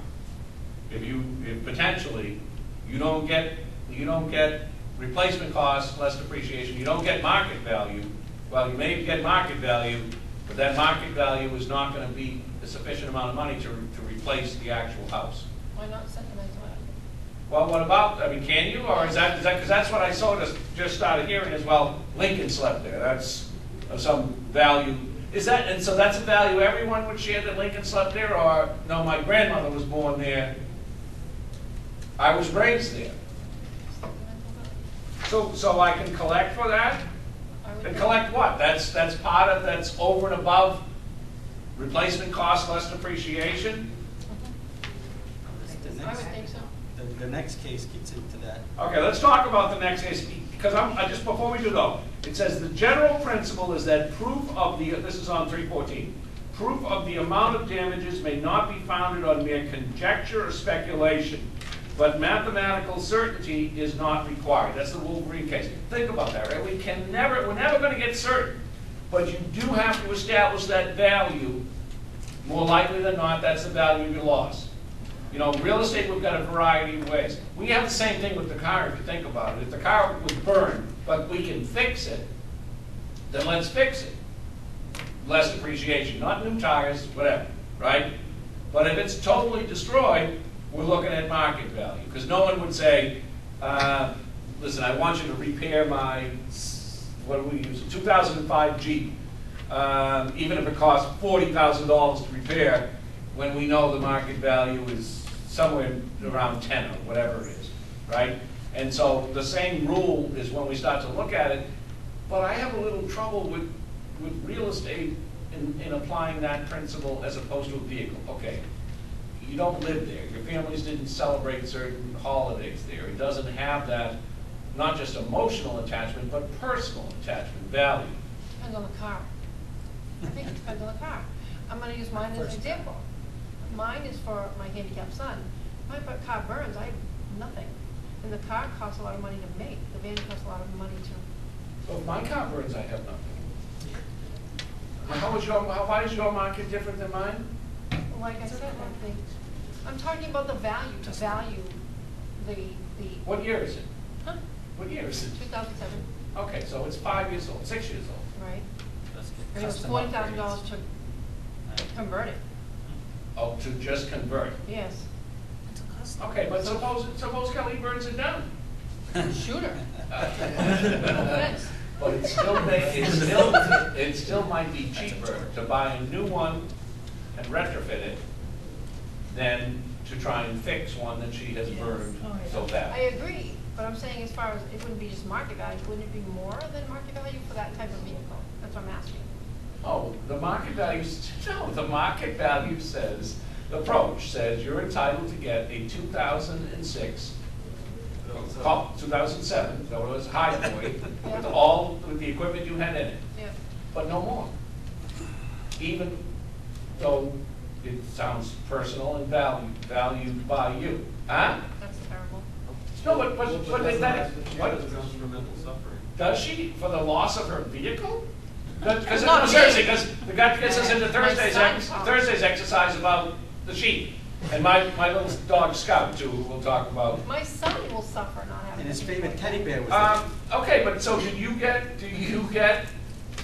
B: If you, if potentially, you don't get, you don't get replacement costs, less depreciation, you don't get market value, well, you may get market value, but that market value is not gonna be a sufficient amount of money to, to replace the actual house.
E: Why not second that?
B: Well, what about, I mean, can you, or is that, is that, because that's what I sort of just started hearing as well, Lincoln slept there, that's of some value. Is that, and so that's a value everyone would share that Lincoln slept there, or, no, my grandmother was born there, I was raised there. So, so I can collect for that? And collect what? That's, that's part of, that's over and above replacement cost less depreciation?
G: The
E: I would
G: next,
E: think so.
G: the, the next case gets into that.
B: Okay, let's talk about the next case, because I'm, I just, before we do though, it says the general principle is that proof of the, this is on three fourteen. Proof of the amount of damages may not be founded on mere conjecture or speculation, but mathematical certainty is not required. That's the Wolverine case. Think about that, right? We can never, we're never gonna get certain, but you do have to establish that value. More likely than not, that's the value of your loss. You know, real estate, we've got a variety of ways. We have the same thing with the car, if you think about it. If the car was burned, but we can fix it, then let's fix it. Less depreciation, not new tires, whatever, right? But if it's totally destroyed, we're looking at market value. Because no one would say, uh, listen, I want you to repair my, what do we use, 2005 Jeep. Um, Even if it costs $40,000 to repair, when we know the market value is somewhere around 10 or whatever it is, right? And so the same rule is when we start to look at it, but I have a little trouble with, with real estate in, in applying that principle as opposed to a vehicle. Okay, you don't live there, your families didn't celebrate certain holidays there. It doesn't have that, not just emotional attachment, but personal attachment, value.
E: Depends on the car. I think it depends on the car. I'm gonna use mine as an example. Mine is for my handicapped son. My car burns, I have nothing. And the car costs a lot of money to make, the van costs a lot of money to,
B: So if my car burns, I have nothing. How is your, how, why is your market different than mine?
E: like I said, I think, I'm talking about the value, to value the, the,
B: What year is it?
E: huh,
B: What year is it?
E: two thousand seven,
B: Okay, so it's five years old, six years old.
E: right?
G: Let's
E: And it was
G: custom
E: forty thousand dollars to convert it,
B: Oh, to just convert.
E: yes.
B: Okay, but suppose, suppose Kelly burns it down.
E: Shooter. No offense.
B: But it still may, it still, it still might be cheaper to buy a new one and retrofit it than to try and fix one that she has burned
C: Oh, yeah.
B: so
E: I
B: bad.
E: agree, but I'm saying as far as, it wouldn't be just market value, wouldn't it be more than market value for that type of vehicle? That's what I'm asking.
B: Oh, the market value, no, the market value says, the approach says you're entitled to get a two thousand and six, two thousand seven, that was high point, with all, with the equipment you had in it,
E: Yeah.
B: but no more. Even though it sounds personal and valued, valued by you, huh?
E: That's terrible.
B: No, but, but, but
F: that's
B: that,
F: not-
B: what,
F: She for mental suffering.
B: does she, for the loss of her vehicle? Because,
E: Not
B: no, seriously, because the guy gets us into Thursday's, ex- Thursday's exercise about the sheep. And my, my little dog Scout too, who we'll talk about.
E: My son will suffer not having.
H: And his favorite
E: vehicle.
H: teddy bear was
B: Um, okay, but so do you get, do you get,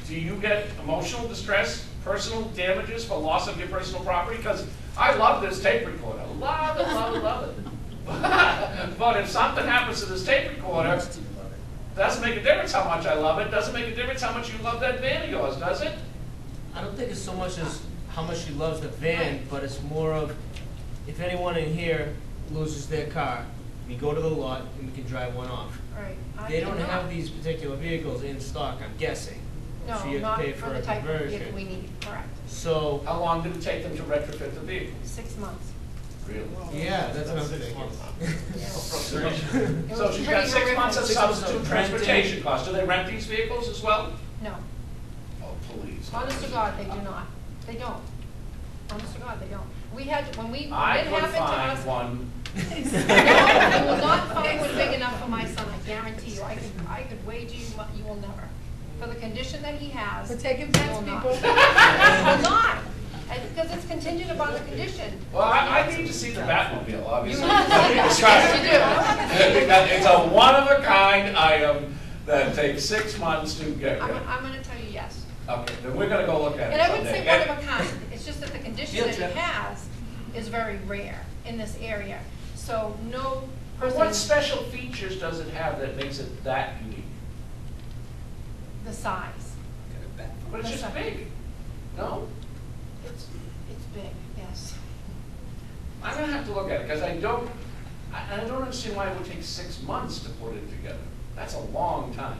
B: do you get emotional distress, personal damages for loss of your personal property? Because I love this tape recorder, love it, love it, love it. But if something happens to this tape recorder, doesn't make a difference how much I love it, doesn't make a difference how much you love that van of yours, does it?
D: I don't think it's so much as how much she loves the van, but it's more of, if anyone in here loses their car, we go to the lot and we can drive one off.
E: Right. I
D: They don't
E: cannot.
D: have these particular vehicles in stock, I'm guessing.
E: No,
D: So you have
E: not
D: to pay
E: for
D: for
E: the
D: a
E: type of vehicle we need, correct.
D: So,
B: How long did it take them to retrofit the vehicle?
E: Six months.
B: Really?
D: yeah, that's what I'm
F: Six
D: thinking.
E: Yeah.
F: Frustration.
E: It
B: So
E: was
B: she's
E: pretty
B: got six months of
D: Six months
B: substitute transportation costs. Do they rent these vehicles as well?
E: No,
B: Oh, please.
E: honest to God, they do not. They don't. Honest to God, they don't. We had, when we, when it
B: I
E: happened
B: could
E: to us.
B: find one,
E: No, you will not find one big enough for my son, I guarantee you. I could, I could wager you, you will never. For the condition that he has.
C: We're taking
E: you
C: bets,
E: will not.
C: people.
E: You will not, And because it's contingent upon the condition.
B: well, I, I need to see the Batmobile, obviously.
E: You need to. Yes, you do.
B: It's a one-of-a-kind item that takes six months to get
E: I'm. I'm gonna tell you yes.
B: Okay, then we're gonna go look at it
E: And I wouldn't
B: someday.
E: say one of a kind, it's just that the condition
H: Field
E: that
H: trip.
E: he has is very rare in this area. So no
B: But
E: person,
B: what special features does it have that makes it that unique?
E: the size,
H: Got a bat phone.
B: But it's just big, no?
E: it's, it's big, yes.
B: I'm gonna have to look at it, because I don't, I, and I don't understand why it would take six months to put it together. That's a long time.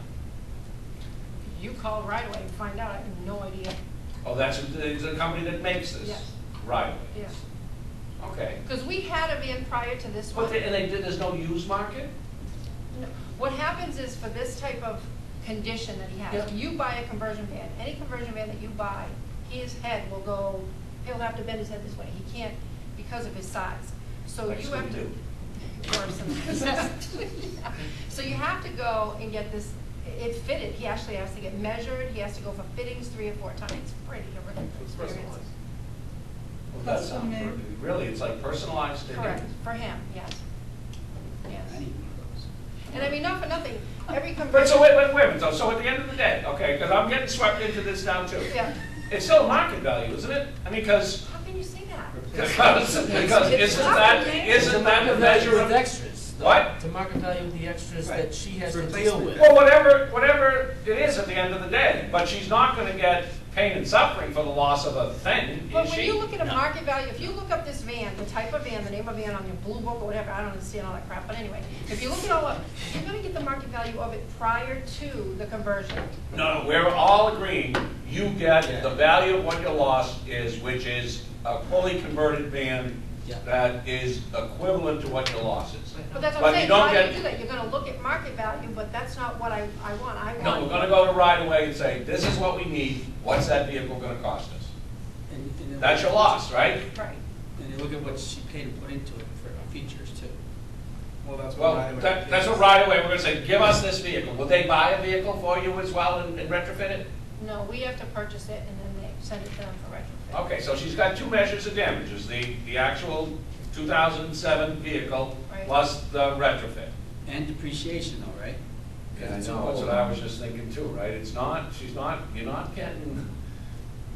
E: You call right away and find out, I have no idea,
B: Oh, that's, the, a company that makes this?
E: Yes.
B: Right,
E: yes.
B: okay.
E: Because we had a van prior to this one.
B: But, they- and they did, there's no used market?
E: No. What happens is for this type of condition that he has,
B: Yeah.
E: you buy a conversion van, any conversion van that you buy, his head will go, he'll have to bend his head this way, he can't, because of his size. So
B: Like
E: you have to.
B: Scooby-Doo.
E: Worse than that. So you have to go and get this, it fitted, he actually has to get measured, he has to go for fittings three or four times, it's pretty horrific
F: It's
E: experience.
F: personalized.
B: Well, that
C: Custom
B: sounds,
C: made.
B: really, it's like personalized to him.
E: Correct, for him, yes. Yes.
H: I need one of those.
E: And I mean, not for nothing, every
B: But
E: conversion.
B: so, wait, wait, wait, a minute, though. so at the end of the day, okay, because I'm getting swept into this now too.
E: Yeah.
B: It's still market value, isn't it? I mean, because,
E: How can you say that?
B: Because, because isn't
E: not
B: that,
E: okay.
B: isn't that the measure of?
D: extras. though.
B: What?
D: To market value of the extras
H: Right.
D: that she has to deal
H: replacement.
D: with.
B: Well, whatever, whatever it is at the end of the day, but she's not gonna get pain and suffering for the loss of a thing,
E: But
B: is
E: when
B: she?
E: you look at a market value, if you look up this van, the type of van, the name of van on your blue book or whatever, I don't understand all that crap, but anyway, if you look at all of, you're gonna get the market value of it prior to the conversion.
B: No, no, we're all agreeing, you get, the value of what you lost is, which is a fully converted van
H: Yeah.
B: that is equivalent to what your loss is.
E: But that's what
B: But
E: I'm
B: you
E: saying,
B: don't
E: how do
B: get-
E: you do that? You're gonna look at market value, but that's not what I, I want, I want.
B: No, we're gonna go to right away and say, this is what we need, what's that vehicle gonna cost us?
H: And- and then-
B: That's your loss, right?
E: Right.
H: And you look at what she paid to put into it for features too.
F: Well, that's what I
B: Well,
F: would.
B: that, that's what right away, we're gonna say, give us this vehicle. Will they buy a vehicle for you as well and and retrofit it?
E: No, we have to purchase it and then they send it to them for retrofit.
B: Okay, so she's got two measures of damages, the, the actual two thousand and seven vehicle
E: Right.
B: plus the retrofit.
H: And depreciation though, right?
B: Yeah, I
H: It's
B: know,
H: all-
B: that's what I was just thinking too, right? It's not, she's not, you're not getting,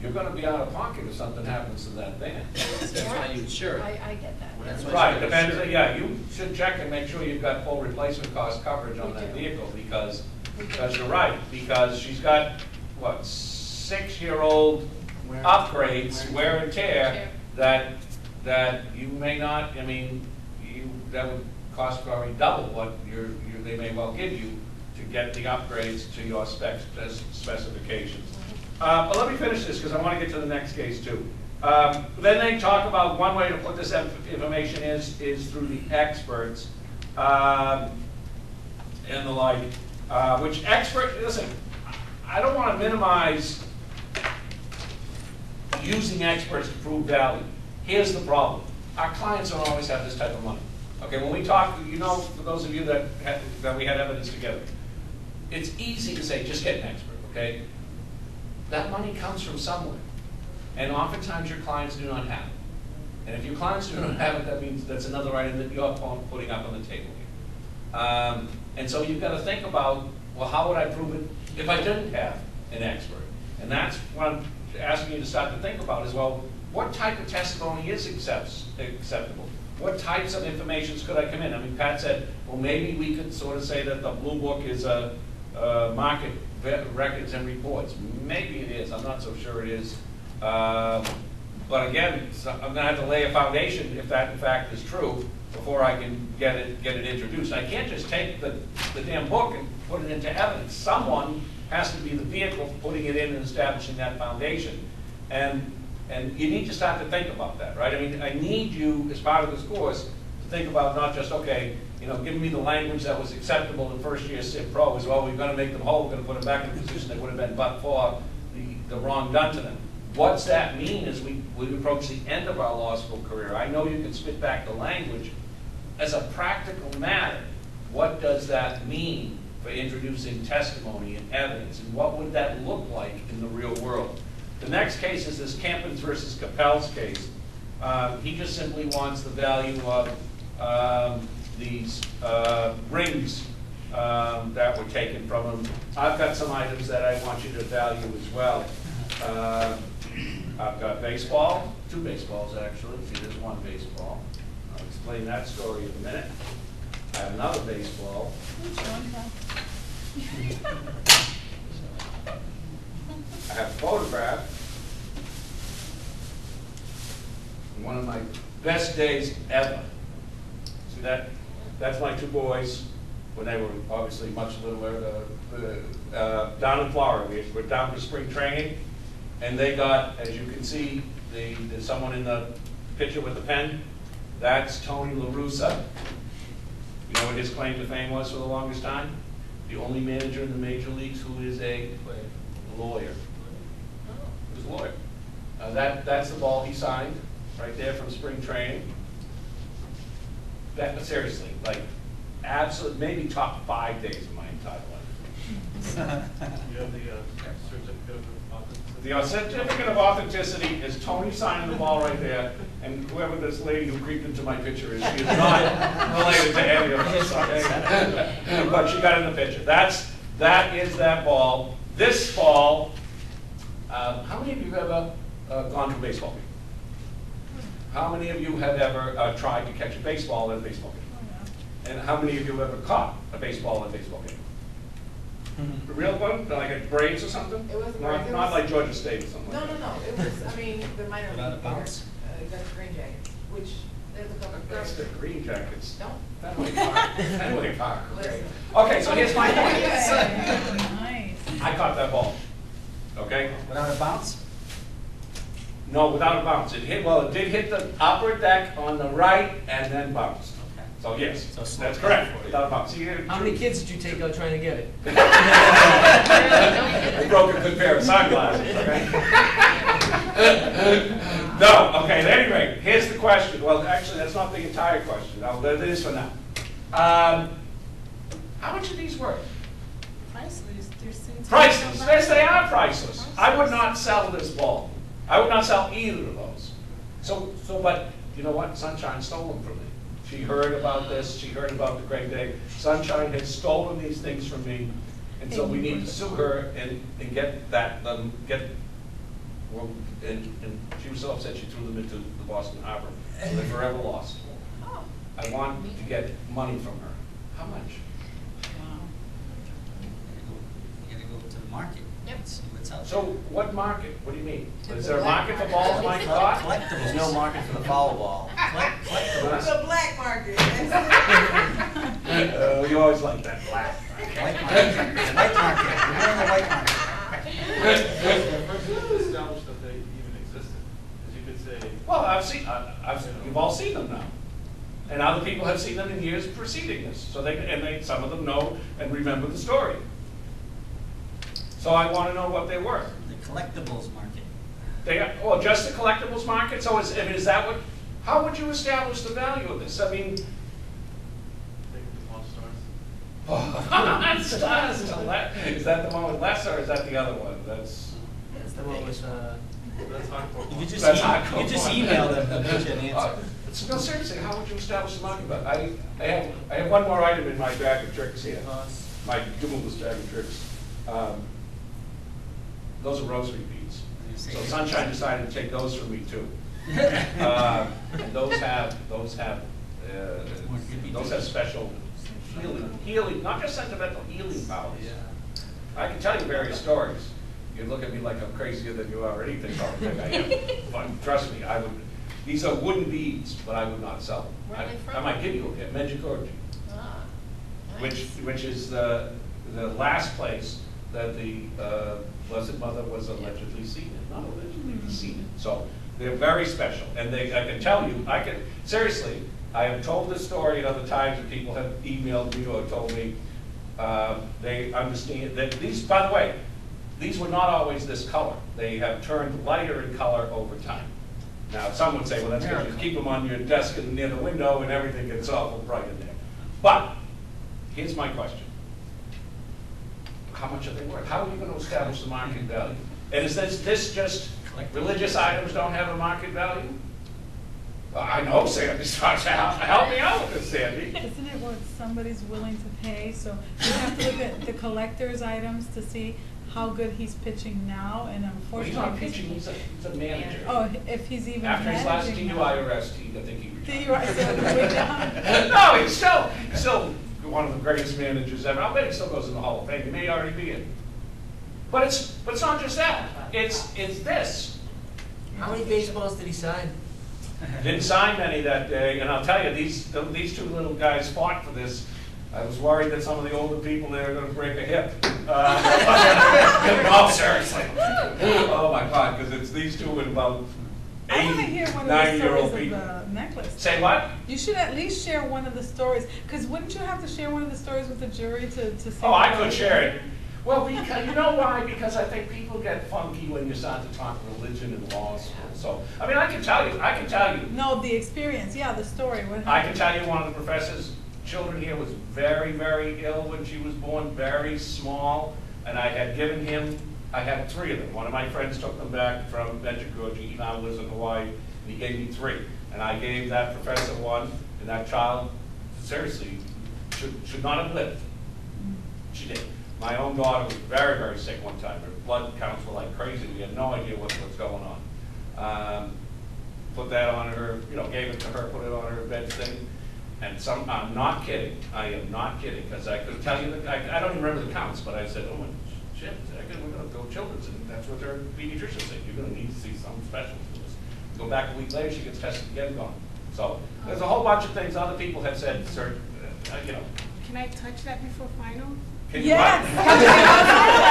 B: you're gonna be out of pocket if something happens to that van.
H: That's why you insure it.
E: I, I get that.
H: That's why
B: Right, depends,
H: insure
B: yeah, you should check and make sure you've got full replacement cost coverage on
E: We
B: that
E: do.
B: vehicle, because, because you're right, because she's got, what, six-year-old
H: Wear-
B: upgrades,
H: wear and
B: and tear, that, that you may not, I mean, you, that would cost probably double what you're, you, they may well give you to get the upgrades to your specs, specifications. Uh, but let me finish this, because I want to get to the next case too. Um, then they talk about, one way to put this inf- information is, is through the experts, um, and the like, uh, which expert, listen, I don't want to minimize using experts to prove value. Here's the problem. Our clients don't always have this type of money. Okay, when we talk, you know, for those of you that that we had evidence together, it's easy to say, just get an expert, okay? That money comes from somewhere. And oftentimes your clients do not have it. And if your clients do not have it, that means that's another item that you're putting up on the table here. Um, and so you've got to think about, well, how would I prove it if I didn't have an expert? And that's I'm asking you to start to think about is, well, what type of testimony is accepts, acceptable? What types of informations could I come in? I mean, Pat said, well, maybe we could sort of say that the Blue Book is a, a market records and reports. Maybe it is, I'm not so sure it is. Um, But again, so I'm gonna have to lay a foundation if that in fact is true before I can get it, get it introduced. I can't just take the, the damn book and put it into evidence. Someone has to be the vehicle for putting it in and establishing that foundation. And, and you need to start to think about that, right? I mean, I need you, as part of this course, to think about not just, okay, you know, give me the language that was acceptable in first year Civ Pro, as well, we're gonna make them whole, we're gonna put them back in the position they would have been but for the, the wrong done to them. What's that mean as we, we approach the end of our law school career? I know you can spit back the language. As a practical matter, what does that mean for introducing testimony and evidence? And what would that look like in the real world? The next case is this Campins versus Capel's case. Uh, He just simply wants the value of um, these uh, rings um, that were taken from him. I've got some items that I want you to value as well. Uh, I've got baseball, two baseballs actually, see, there's one baseball. I'll explain that story in a minute. I have another baseball. I have a photograph. One of my best days ever. See that? That's my two boys when they were obviously much littler. uh, uh, Down in Florida, we were down for spring training. And they got, as you can see, the, there's someone in the picture with the pen. That's Tony La Russa. You know what his claim to fame was for the longest time? The only manager in the major leagues who is a lawyer. He was a lawyer. Uh, that, that's the ball he signed, right there from spring training. That, seriously, like, absolute, maybe top five days of my entire life.
F: You have the uh, certificate of authenticity.
B: The certificate of authenticity is Tony signing the ball right there, and whoever this lady who creeped into my picture is, she is not related to any of us, okay? But she got in the picture. That's, that is that ball. This fall, uh, how many of you have ever uh, gone to a baseball game? How many of you have ever uh, tried to catch a baseball at a baseball game?
C: Oh,
B: And how many of you have ever caught a baseball at a baseball game? A real one, like at Braves or something?
I: It wasn't
B: Not-
I: Braves, it
B: Not
I: was-
B: like Georgia State or something
I: No,
B: like
I: no, no, it was, I mean, the minor
H: Without a
I: league
H: bounce?
I: That's Green Jackets, which, there's a couple.
B: That's the Green Jackets.
I: No.
B: Fenway Park, Fenway Park, okay.
I: Listen.
B: Okay, so here's my point.
C: Nice.
B: I caught that ball, okay?
H: Without a bounce?
B: No, without a bounce. It hit, well, it did hit the upper deck on the right and then bounced.
H: Okay.
B: So yes,
H: So slow
B: that's correct, without a bounce. See, here-
D: How many kids did you take out trying to get it?
B: I broke a good pair of sunglasses, okay? No, okay, at any rate, here's the question. Well, actually, that's not the entire question. Now, this for now. Um, How much are these worth?
I: Priceless, there's things.
B: Priceless, yes, they are priceless. I would not sell this ball. I would not sell either of those. So, so, but, you know what, Sunshine stole them from me. She heard about this, she heard about the Great Day. Sunshine has stolen these things from me, and so we need to sue her and, and get that, um, get, well, and, and she was so upset, she threw them into the Boston Harbor. So They're forever lost.
I: Oh,
B: I want to get money from her. How much?
C: Wow.
H: You gotta go to the market.
E: Yep.
H: and see what's out there.
B: So what market? What do you mean? Is there a market for balls, Mike Scott?
H: Collectibles.
A: There's no market for the foul ball.
H: Collect- collectibles.
I: The black market.
B: Uh, you always like that black.
H: White market, the white market, we're in the white market.
F: First, you have to establish that they even existed, because you could say,
B: Well, I've seen, I- I've, you've all seen them now. And other people have seen them in years preceding this, so they, and they, some of them know and remember the story. So I wanna know what they were.
H: The collectibles market.
B: They, are- well, just the collectibles market, so is, I mean, is that what, how would you establish the value of this? I mean,
F: take it to Pawn Stars.
B: Stars to Le- is that the one with Les or is that the other one? That's,
D: That's the one with, uh,
F: That's hardcore.
H: You could just,
B: That's
H: e-
B: not
H: you could just
B: cool.
H: email them, get you an answer.
B: No, seriously, how would you establish the market? I, I have, I have one more item in my bag of tricks here, my duelist bag of tricks. Um, Those are rosary beads. So Sunshine decided to take those from me too. Uh, And those have, those have, uh, those have special healing, healing, not just sentimental, healing powers. I can tell you various stories. You look at me like I'm crazier than you already think I think I am. But trust me, I would, these are wooden beads, but I would not sell them.
E: Where are they
B: I-
E: from?
B: I might give you a Medjugorje,
E: Ah,
B: which,
E: nice.
B: which is the, the last place that the uh, Blessed Mother was allegedly seen in, not allegedly, seen in. So they're very special, and they, I can tell you, I can, seriously, I have told this story at other times, and people have emailed me or told me, uh, they understand, that these, by the way, these were not always this color. They have turned lighter in color over time. Now, some would say, well, that's because you keep them on your desk and near the window and everything gets awful bright in there. But, here's my question. How much are they worth? How are you gonna establish the market value? And is this, this just, like religious items don't have a market value? I know Sandy's trying to help, help me out with this, Sandy.
C: Isn't it what somebody's willing to pay? So you have to look at the collector's items to see how good he's pitching now, and
B: Well, he's
C: unfortunately.
B: not pitching, he's a, he's a manager.
C: Oh, if he's even
B: After his last
C: managing now.
B: DUI arrest, he, I think he retired.
C: DUI, so way down.
B: No, he's still, he's still one of the greatest managers ever. I'll bet he still goes in the Hall of Fame. He may already be in. But it's, but it's not just that. It's, it's this.
D: How many baseballs did he sign?
B: Didn't sign many that day, and I'll tell you, these, these two little guys fought for this. I was worried that some of the older people there are gonna break a hip. Uh, No, seriously. Oh, my God, because it's these two and about
C: I wanna
B: eight,
C: hear one of the
B: nine-year-old
C: stories of
B: people.
C: the necklace.
B: Say what?
C: You should at least share one of the stories, because wouldn't you have to share one of the stories with the jury to, to see?
B: Oh, I could share it. Well, because, you know why? Because I think people get funky when you start to talk religion and law school. So, I mean, I can tell you, I can tell you,
C: No, the experience, yeah, the story, what
B: I can tell you one of the professor's children here was very, very ill when she was born, very small. And I had given him, I had three of them. One of my friends took them back from Medjugorje, he now lives in Hawaii, and he gave me three. And I gave that professor one, and that child, seriously, should, should not have lived. She did. My own daughter was very, very sick one time. Her blood counts were like crazy. We had no idea what was going on. Um, Put that on her, you know, gave it to her, put it on her bed thing. And some, I'm not kidding. I am not kidding, because I could tell you, the- I, I don't even remember the counts, but I said, oh my shit, I said, we're gonna go children's, and that's what their pediatrician said. You're gonna need to see some specialist for this. Go back a week later, she gets tested again, gone. So, there's a whole bunch of things other people have said, sir, uh, you know,
J: Can I touch that before final?
B: can you?
C: Yes.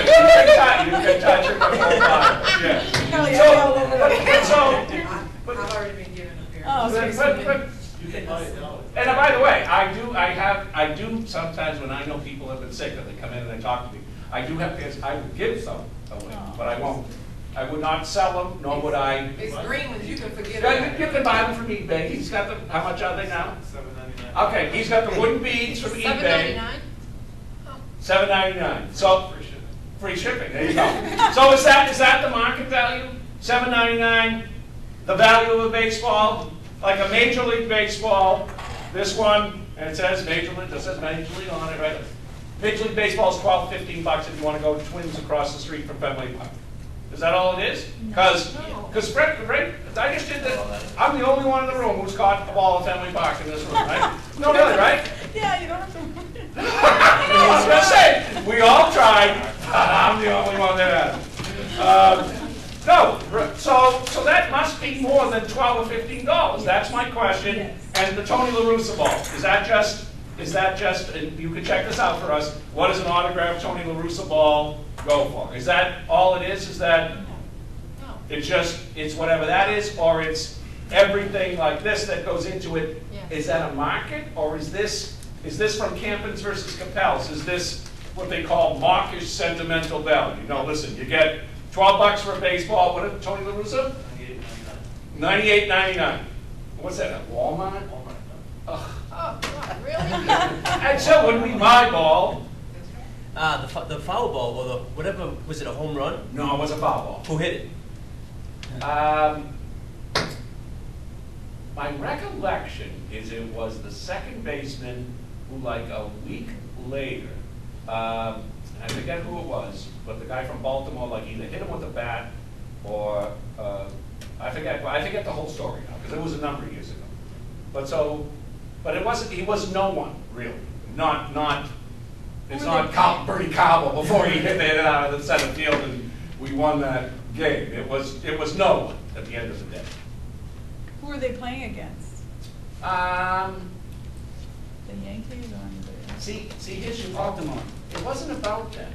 B: You can touch, you can touch it before bottom, yeah.
C: Kelly, I all over
B: But,
C: it.
B: so,
I: I've already been given a pair.
C: Oh,
B: but, but, but,
F: You can buy it now.
B: and uh, by the way, I do, I have, I do sometimes when I know people have been sick and they come in and they talk to me, I do have pairs, I would give some away, but I won't. I would not sell them, nor would I.
I: It's green ones, you can forget
B: Yeah,
I: about
B: You can buy them from eBay, he's got the, how much are they now?
F: Seven ninety-nine.
B: Okay, he's got the wooden beads from eBay.
E: Seven ninety-nine?
B: Seven ninety-nine, so,
F: Free shipping.
B: free shipping, there you go. So is that, is that the market value? Seven ninety-nine, the value of a baseball, like a Major League Baseball, this one, and it says Major League, it says Major League on it, right? Major League Baseball is 12, 15 bucks if you wanna go Twins across the street from Fenway Park. Is that all it is? Cause,
E: No.
B: cause Fred, Fred, I just did that, I'm the only one in the room who's caught a ball at Fenway Park in this room, right? No, really, right?
C: Yeah, you don't have to.
B: No, I was gonna say, we all tried. I'm the only one that. Um, No, so, so that must be more than twelve or fifteen dollars, that's my question.
C: Yes.
B: And the Tony La Russa ball, is that just, is that just, and you can check this out for us, what does an autographed Tony La Russa ball go for? Is that all it is, is that
E: No.
B: it's just, it's whatever that is, or it's everything like this that goes into it?
E: Yes.
B: Is that a market, or is this, is this from Campins versus Capels? Is this what they call mawkish sentimental value? No, listen, you get twelve bucks for a baseball, what did Tony La Russa? Ninety-eight ninety-nine. What's that, at Walmart? Ugh.
E: Oh, God, really?
B: And so when we buy ball,
D: Uh, the, the foul ball, or the, whatever, was it a home run?
B: no, it was a foul ball.
D: Who hit it?
B: Um, my recollection is it was the second baseman who, like a week later, um, I forget who it was, but the guy from Baltimore, like either hit him with a bat or uh, I forget. I forget the whole story now because it was a number of years ago. But so, but it wasn't. He was no one really. Not not. It's not Cal, Bernie Cobble before he hit it out of the center field and we won that game. It was it was no one at the end of the day.
C: Who are they playing against?
B: Um,
C: The Yankees or?
B: See, see, here's your problem.
H: Baltimore.
B: It wasn't about them.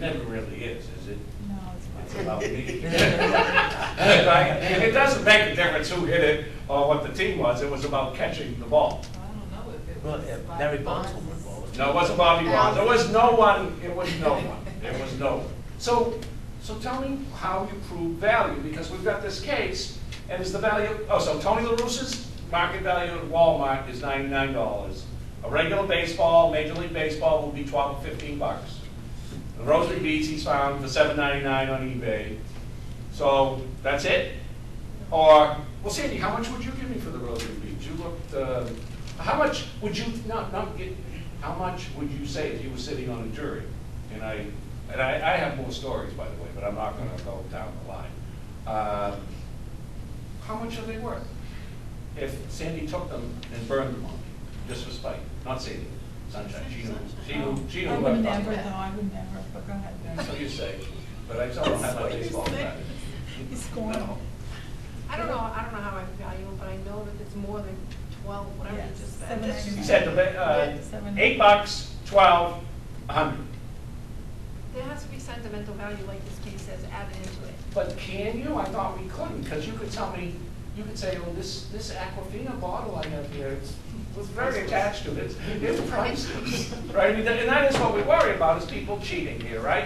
B: Never really is, is it?
C: No, it's
B: It's about me. It doesn't make a difference who hit it or what the team was. It was about catching the ball.
I: I don't know if it
D: Well,
I: was.
D: yeah,
I: Bobby
D: Larry
I: Bonds'
D: Bonds will ball.
B: No, it wasn't Bobby Bonds. There was no one, it was no one. There was no one. So, so tell me how you prove value, because we've got this case, and is the value, oh, so Tony La Russa's market value at Walmart is ninety-nine dollars. A regular baseball, Major League Baseball will be 12 or 15 bucks. The Rosary Beads he's found for seven ninety-nine on eBay. So, that's it? Or, well, Sandy, how much would you give me for the Rosary Beads? You looked, uh, how much would you, not, not get, how much would you say if you were sitting on a jury? And I, and I, I have more stories, by the way, but I'm not gonna go down the line. Uh, How much are they worth? If Sandy took them and burned them me, just for spite, not Sandy, Sunshine, she knew, she knew, she knew.
C: I
B: what
C: would
B: I'm
C: never,
B: about.
C: though, I would never, but go ahead.
B: So you say, but I still don't have my baseball bat.
C: He's scoring.
E: I don't know, I don't know how I value them, but I know that it's more than twelve, whatever you
C: Yes,
E: just said.
C: seven
E: That's just-
B: said, the ba- uh,
C: Seven.
B: eight bucks, twelve, a hundred.
E: There has to be sentimental value, like this case says, added into it.
B: But can you? I thought we couldn't, because you could tell me, you could say, oh, this, this Aquafina bottle I have here, it's, was very attached to it, it's priceless, right? And that and that is what we worry about, is people cheating here, right?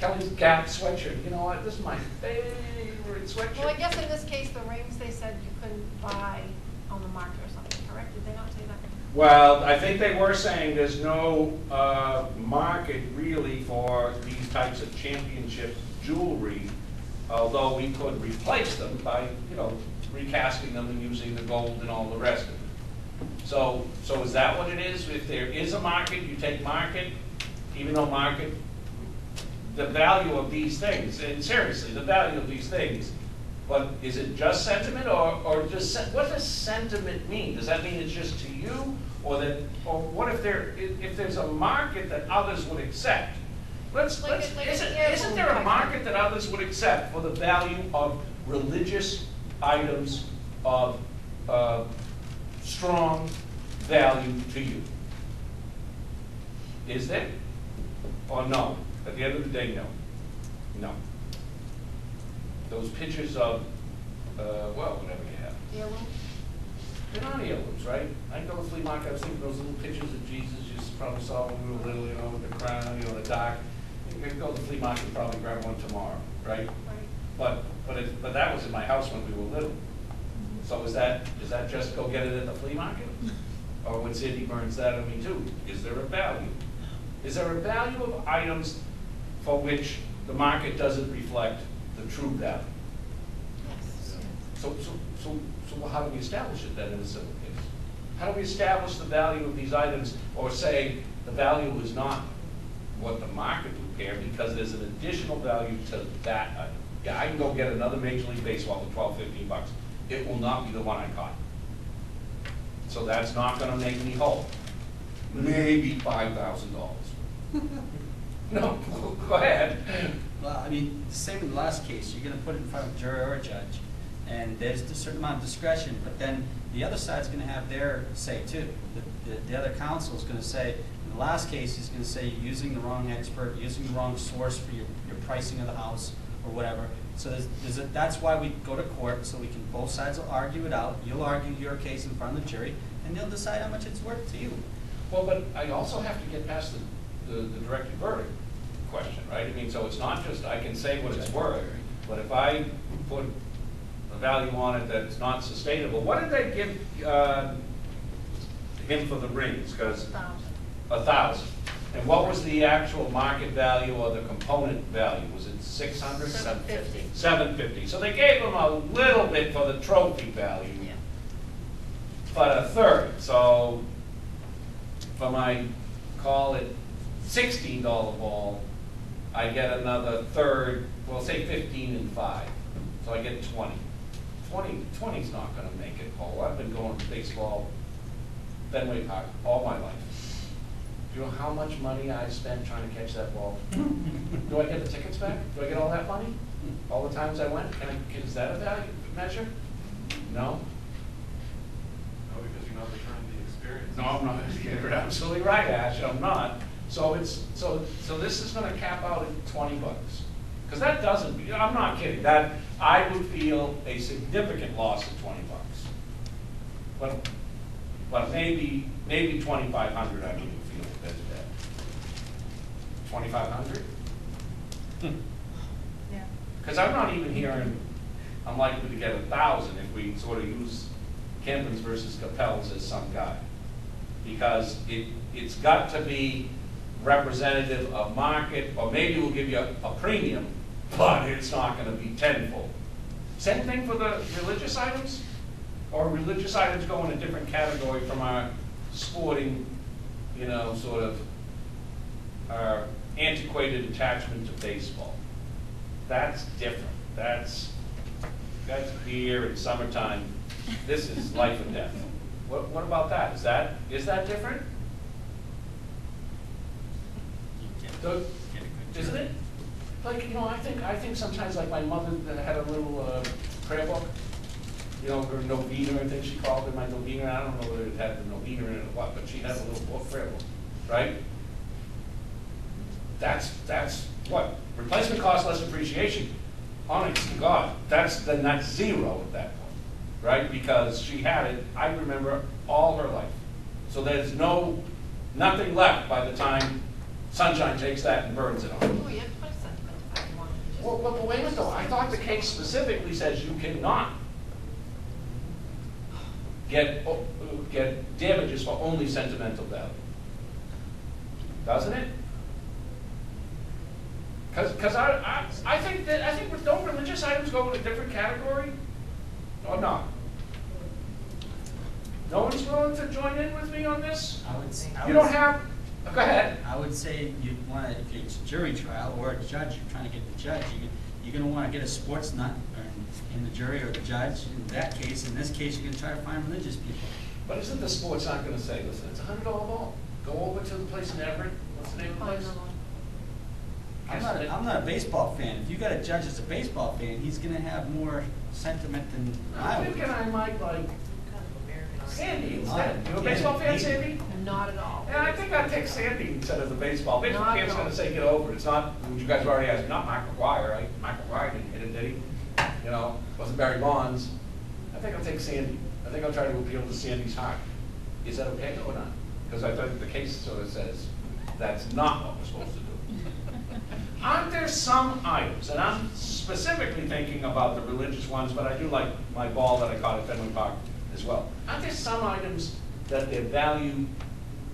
B: Kelly's Gap sweatshirt, you know what, this is my favorite sweatshirt.
E: Well, I guess in this case, the rings, they said you couldn't buy on the market or something, correct? Did they not say that?
B: Well, I think they were saying there's no uh, market really for these types of championship jewelry, although we could replace them by, you know, recasting them and using the gold and all the rest of it. So, so is that what it is? If there is a market, you take market, even though market, the value of these things, and seriously, the value of these things, but is it just sentiment, or, or just, what does sentiment mean? Does that mean it's just to you, or that, or what if there, if, there's a market that others would accept? Let's,
E: Like
B: let's,
E: like
B: isn't, isn't there a market that others would accept for the value of religious items of, uh, strong value to you? Is there? Or no? At the end of the day, no. No. Those pictures of, uh, well, whatever you have.
E: Heirloom?
B: They're not heirlooms, right? I go to the flea market, I was thinking those little pictures of Jesus you probably saw when we were little, you know, with the crown, you know, the dark. You could go to the flea market, and probably grab one tomorrow, right?
E: Right.
B: But, but it, but that was in my house when we were little. So is that, is that just go get it at the flea market? Or when Cindy burns that at me too, is there a value? Is there a value of items for which the market doesn't reflect the true value?
E: Yes.
B: So, so, so, so how do we establish it then in a civil case? How do we establish the value of these items, or say the value is not what the market would bear, because there's an additional value to that item? Yeah, I can go get another Major League Baseball for twelve, fifteen bucks. It will not be the one I got. So that's not gonna make me whole. Maybe five thousand dollars. No, go ahead.
G: Well, I mean, same in the last case, you're gonna put it in front of a jury or a judge, and there's a certain amount of discretion, but then the other side's gonna have their say too. The, the, the other counsel's gonna say, in the last case, he's gonna say you're using the wrong expert, using the wrong source for your, your pricing of the house, or whatever. So there's, there's, a- that's why we go to court, so we can, both sides will argue it out, you'll argue your case in front of the jury, and they'll decide how much it's worth to you.
B: Well, but I also have to get past the, the the directed verdict question, right? I mean, so it's not just, I can say what it's worth, but if I put a value on it that's not sustainable, what did they give, uh, him for the rings? Because
E: Thousand.
B: a thousand. And what was the actual market value or the component value? Was it six hundred?
E: Seven fifty.
B: Seven fifty. So they gave them a little bit for the trophy value
E: Yeah.
B: but a third, so for my, call it sixteen dollar ball, I get another third, well, say fifteen and five, so I get twenty. Twenty, twenty's not gonna make it whole, I've been going to baseball, Fenway Park, all my life. Do you know how much money I spent trying to catch that ball? Do I get the tickets back? Do I get all that money? All the times I went? Can I, is that a value measure? No?
F: No, because you're not returning the experience.
B: No, I'm not, you're absolutely right, Ash, I'm not. So it's, so, so this is gonna cap out at twenty bucks. Because that doesn't, I'm not kidding, that, I would feel a significant loss of twenty bucks. But, but maybe, maybe twenty-five hundred I wouldn't feel as bad. Twenty-five hundred? Hmm.
C: Yeah.
B: Because I'm not even hearing, I'm likely to get a thousand if we sort of use Campins versus Capels as some guide. Because it, it's got to be representative of market, or maybe we'll give you a, a premium, but it's not gonna be tenfold. Same thing for the religious items? Or religious items go in a different category from our sporting, you know, sort of, our antiquated attachment to baseball? That's different. That's, that's beer in summertime. This is life and death. What, what about that? Is that, is that different? So-
G: get a good
B: Isn't it? Like, you know, I think, I think sometimes like my mother had a little uh, prayer book, you know, her novena, I think she called it my novena. I don't know whether it had the novena in it or what, but she had a little book, prayer book, right? That's, that's what? Replacement cost less depreciation. Honest to God, that's, then that's zero at that point, right? Because she had it, I remember, all her life. So there's no, nothing left by the time Sunshine takes that and burns it.
E: Oh, you have to I want to just.
B: Well, but wait a minute though, I thought the case specifically says you cannot get, oh, get damages for only sentimental value. Doesn't it? Cause, 'cause I, I, I think that, I think, don't religious items go in a different category? Oh, or not? No one's willing to join in with me on this?
G: I would, s- I
B: You
G: would
B: don't
G: s-
B: have, go ahead.
G: I would say you'd wanna, if it's a jury trial or a judge, you're trying to get the judge, you, you're gonna wanna get a sports nut or in- in the jury or the judge. In that case, in this case, you're gonna try to find religious people.
B: But isn't the sports not gonna say, listen, it's a hundred dollar ball, go over to the place in Everett, what's the name of the place?
G: I'm not, a- I'm not a baseball fan. If you got a judge that's a baseball fan, he's gonna have more sentiment than I
B: I'm
G: would.
B: thinking I might like
I: Kind of American art.
B: Sandy instead, you a baseball fan, Sandy?
E: Not at all.
B: Yeah, I think I'd take Sandy instead of the baseball, baseball
E: Not
B: fan's
E: all.
B: gonna say get over it, it's not, you guys already asked, not Mike McGwire, right? Michael McGwire didn't hit it, did he? You know, wasn't Barry Bonds, I think I'll take Sandy, I think I'll try to appeal to Sandy's heart. Is that okay or not? Because I think the case sort of says that's not what we're supposed to do. Aren't there some items, and I'm specifically thinking about the religious ones, but I do like my ball that I caught at Fenway Park as well. Aren't there some items that their value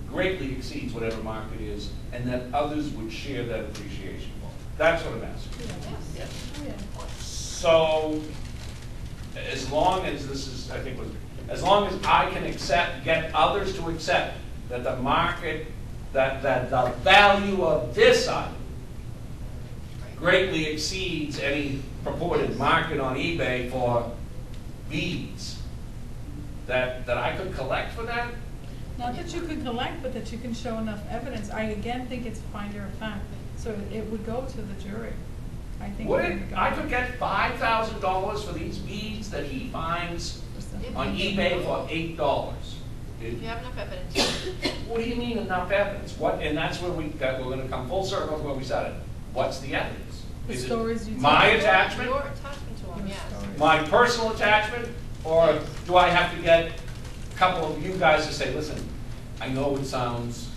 B: greatly exceeds whatever market is, and that others would share that appreciation for? That's what I'm asking.
E: Yes.
C: Yeah.
B: So, as long as this is, I think, was, as long as I can accept, get others to accept that the market, that, that the value of this item greatly exceeds any purported market on eBay for beads, that, that I could collect for that?
C: Not that you could collect, but that you can show enough evidence. I again think it's finder of fact. So it would go to the jury, I think.
B: Would
C: it
B: it,
C: would go.
B: I could get five thousand dollars for these beads that he finds on eBay for eight dollars.
E: If you have enough evidence.
B: What do you mean enough evidence? What, and that's where we, that we're gonna come full circle to where we started. What's the evidence?
C: The
B: Is it
C: stories you
B: My
C: tell.
E: Your-
B: attachment,
E: Your attachment to them, yes.
B: my personal attachment, or do I have to get a couple of you guys to say, listen, I know it sounds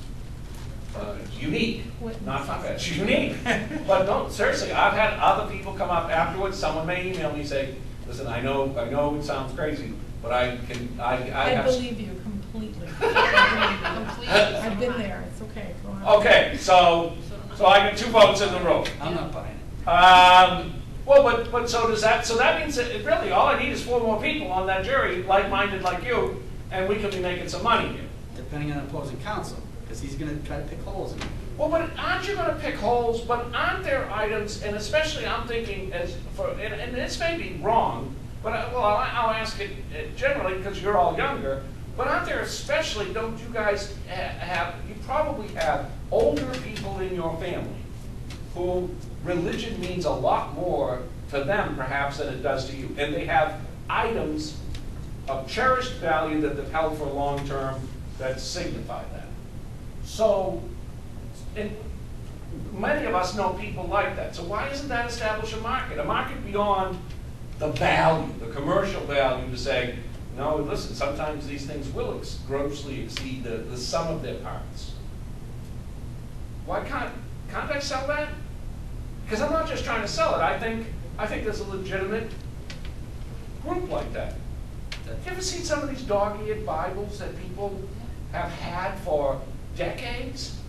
B: uh, unique, not far-fetched, unique. But no, seriously, I've had other people come up afterwards, someone may email me, and say, listen, I know, I know it sounds crazy, but I can, I, I
C: I
B: have.
C: believe you completely.
E: Completely.
C: I've been there, it's okay, go on.
B: Okay, so, so I get two votes in the room.
H: I'm not buying it.
B: Um, well, but, but so does that, so that means that really, all I need is four more people on that jury, like-minded like you, and we could be making some money here.
H: Depending on opposing counsel, because he's gonna try to pick holes in it.
B: Well, but aren't you gonna pick holes, but aren't there items, and especially I'm thinking as, for, and, and this may be wrong, but, I- well, I'll, I'll ask it uh, generally, because you're all younger, but aren't there especially, don't you guys ha- have, you probably have older people in your family who religion means a lot more to them perhaps than it does to you, and they have items of cherished value that they've held for long term that signify that. So, and many of us know people like that, so why isn't that establish a market? A market beyond the value, the commercial value to say, no, listen, sometimes these things will ex- grossly exceed the, the sum of their parts. Why can't, can't I sell that? Because I'm not just trying to sell it, I think, I think there's a legitimate group like that. Have you ever seen some of these dog-eared Bibles that people have had for decades?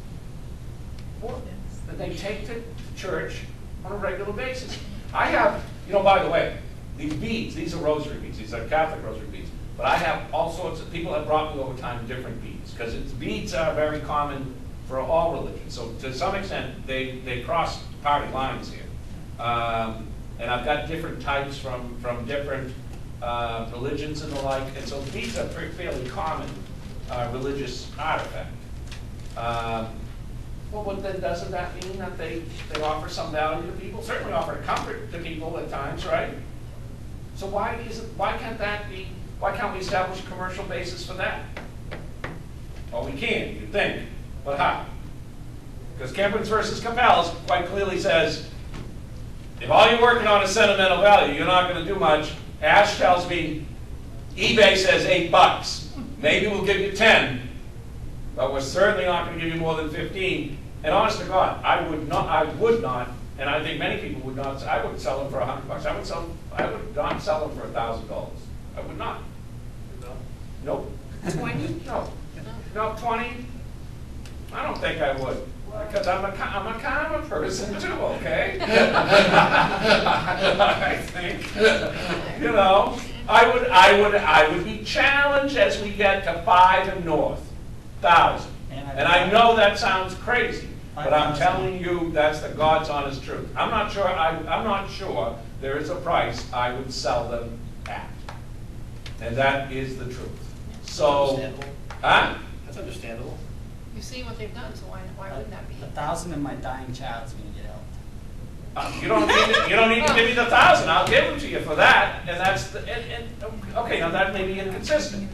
B: Or that they take to church on a regular basis. I have, you know, by the way, these beads, these are rosary beads, these are Catholic rosary beads. But I have all sorts of, people have brought me over time different beads, because beads are very common for all religions. So to some extent, they, they cross party lines here. Um, and I've got different types from, from different, uh, religions and the like, and so these are pretty- fairly common, uh, religious artifact. Um, well, but then doesn't that mean that they, they offer some value to people? Certainly offer comfort to people at times, right? So why isn't, why can't that be, why can't we establish a commercial basis for that? Well, we can, you'd think, but how? Because Campins versus Capels quite clearly says, if all you're working on is sentimental value, you're not gonna do much. Ash tells me, eBay says eight bucks. Maybe we'll give you ten, but we're certainly not gonna give you more than fifteen. And honest to God, I would not, I would not, and I think many people would not, I wouldn't sell them for a hundred bucks. I would sell, I would not sell them for a thousand dollars. I would not. Nope.
J: Twenty?
B: No. No, twenty? I don't think I would, because I'm a, ki- I'm a kind of a person too, okay? I think, you know, I would, I would, I would be challenged as we get to five and north, thousand.
H: And I-
B: know that sounds crazy, but I'm telling you, that's the God's honest truth. I'm not sure, I, I'm not sure there is a price I would sell them at. And that is the truth. So,
A: Understandable.
B: huh?
A: That's understandable.
E: You see what they've done, so why, why wouldn't that be?
H: A thousand and my dying child's gonna get helped.
B: Uh, You don't need, to- you don't need to give me the thousand, I'll give them to you for that, and that's, the and, and, okay, now that may be inconsistent,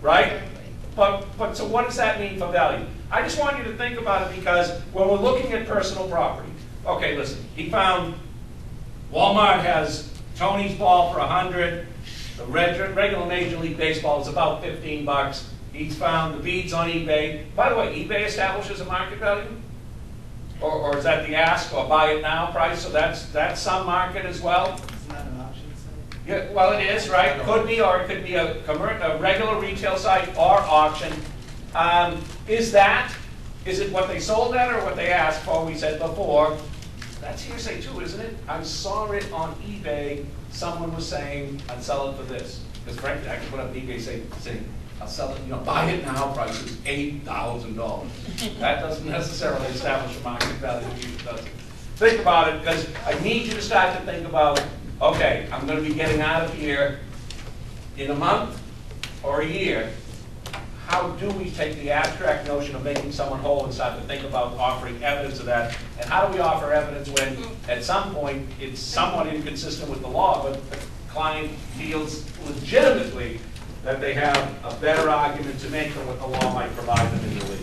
B: right? But, but, so what does that mean for value? I just want you to think about it because when we're looking at personal property, okay, listen, he found, Walmart has Tony's ball for a hundred, the reg- regular Major League Baseball is about fifteen bucks. He's found the beads on eBay. By the way, eBay establishes a market value? Or, or is that the ask or buy it now price, so that's, that's some market as well?
A: Isn't that an auction site?
B: Yeah, well, it is, right? Could be, or it could be a a regular retail site or auction. Um, is that, is it what they sold at or what they asked for? We said before. That's hearsay too, isn't it? I saw it on eBay, someone was saying, I'd sell it for this. Because frankly, I could put up eBay saying, saying, I'll sell it, you know, buy it now, price is eight thousand dollars. That doesn't necessarily establish a market value, it doesn't. Think about it, because I need you to start to think about, okay, I'm gonna be getting out of here in a month or a year. How how do we take the abstract notion of making someone whole and start to think about offering evidence of that? And how do we offer evidence when, at some point, it's somewhat inconsistent with the law, but the client feels legitimately that they have a better argument to make than what the law might provide them in the relief?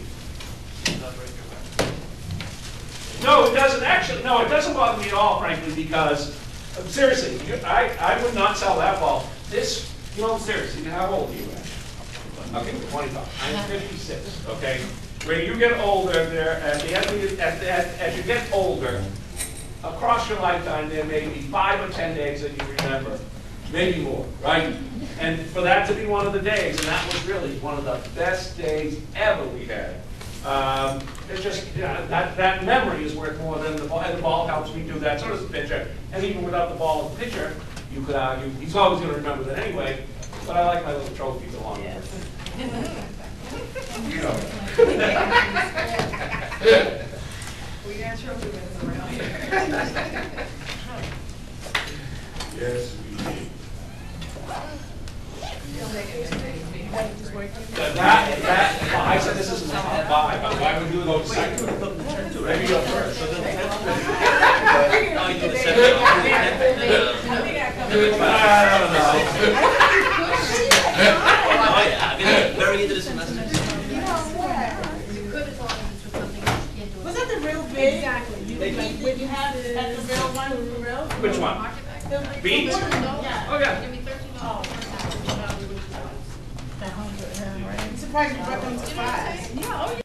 B: No, it doesn't, actually, no, it doesn't bother me at all, frankly, because, seriously, I, I would not sell that ball. This, you know, seriously, how old are you? Ann? Okay, twenty-five, I'm fifty-six, okay? When you get older, there, at the end of, at, at, as you get older, across your lifetime, there may be five or ten days that you remember, maybe more, right? And for that to be one of the days, and that was really one of the best days ever we had. Um, it's just, yeah, that, that memory is worth more than the ball, and the ball helps me do that, so does the pitcher. And even without the ball and the pitcher, you could argue, he's always gonna remember that anyway, but I like my little trophies along with it. You know.
I: We got trophy winners around here.
B: Yes, we did.
I: Don't make it anything.
B: That, that, well, I said this is a top five, but why would you go second? Maybe go first.
I: I think I come.
B: I don't know.
H: Yeah, I mean, very into this semester.
E: You could as long as it's for something else, you can't do it.
J: Was that the real bid?
I: Exactly. You-
J: Like, when you have it at the real one, the real?
B: Which one?
E: Market back?
B: Beats?
E: Yeah.
B: Oh, yeah.
E: Give me thirteen dollars.
J: I'm surprised you brought them to
E: You know what I'm
J: five.
C: Yeah, oh, yeah.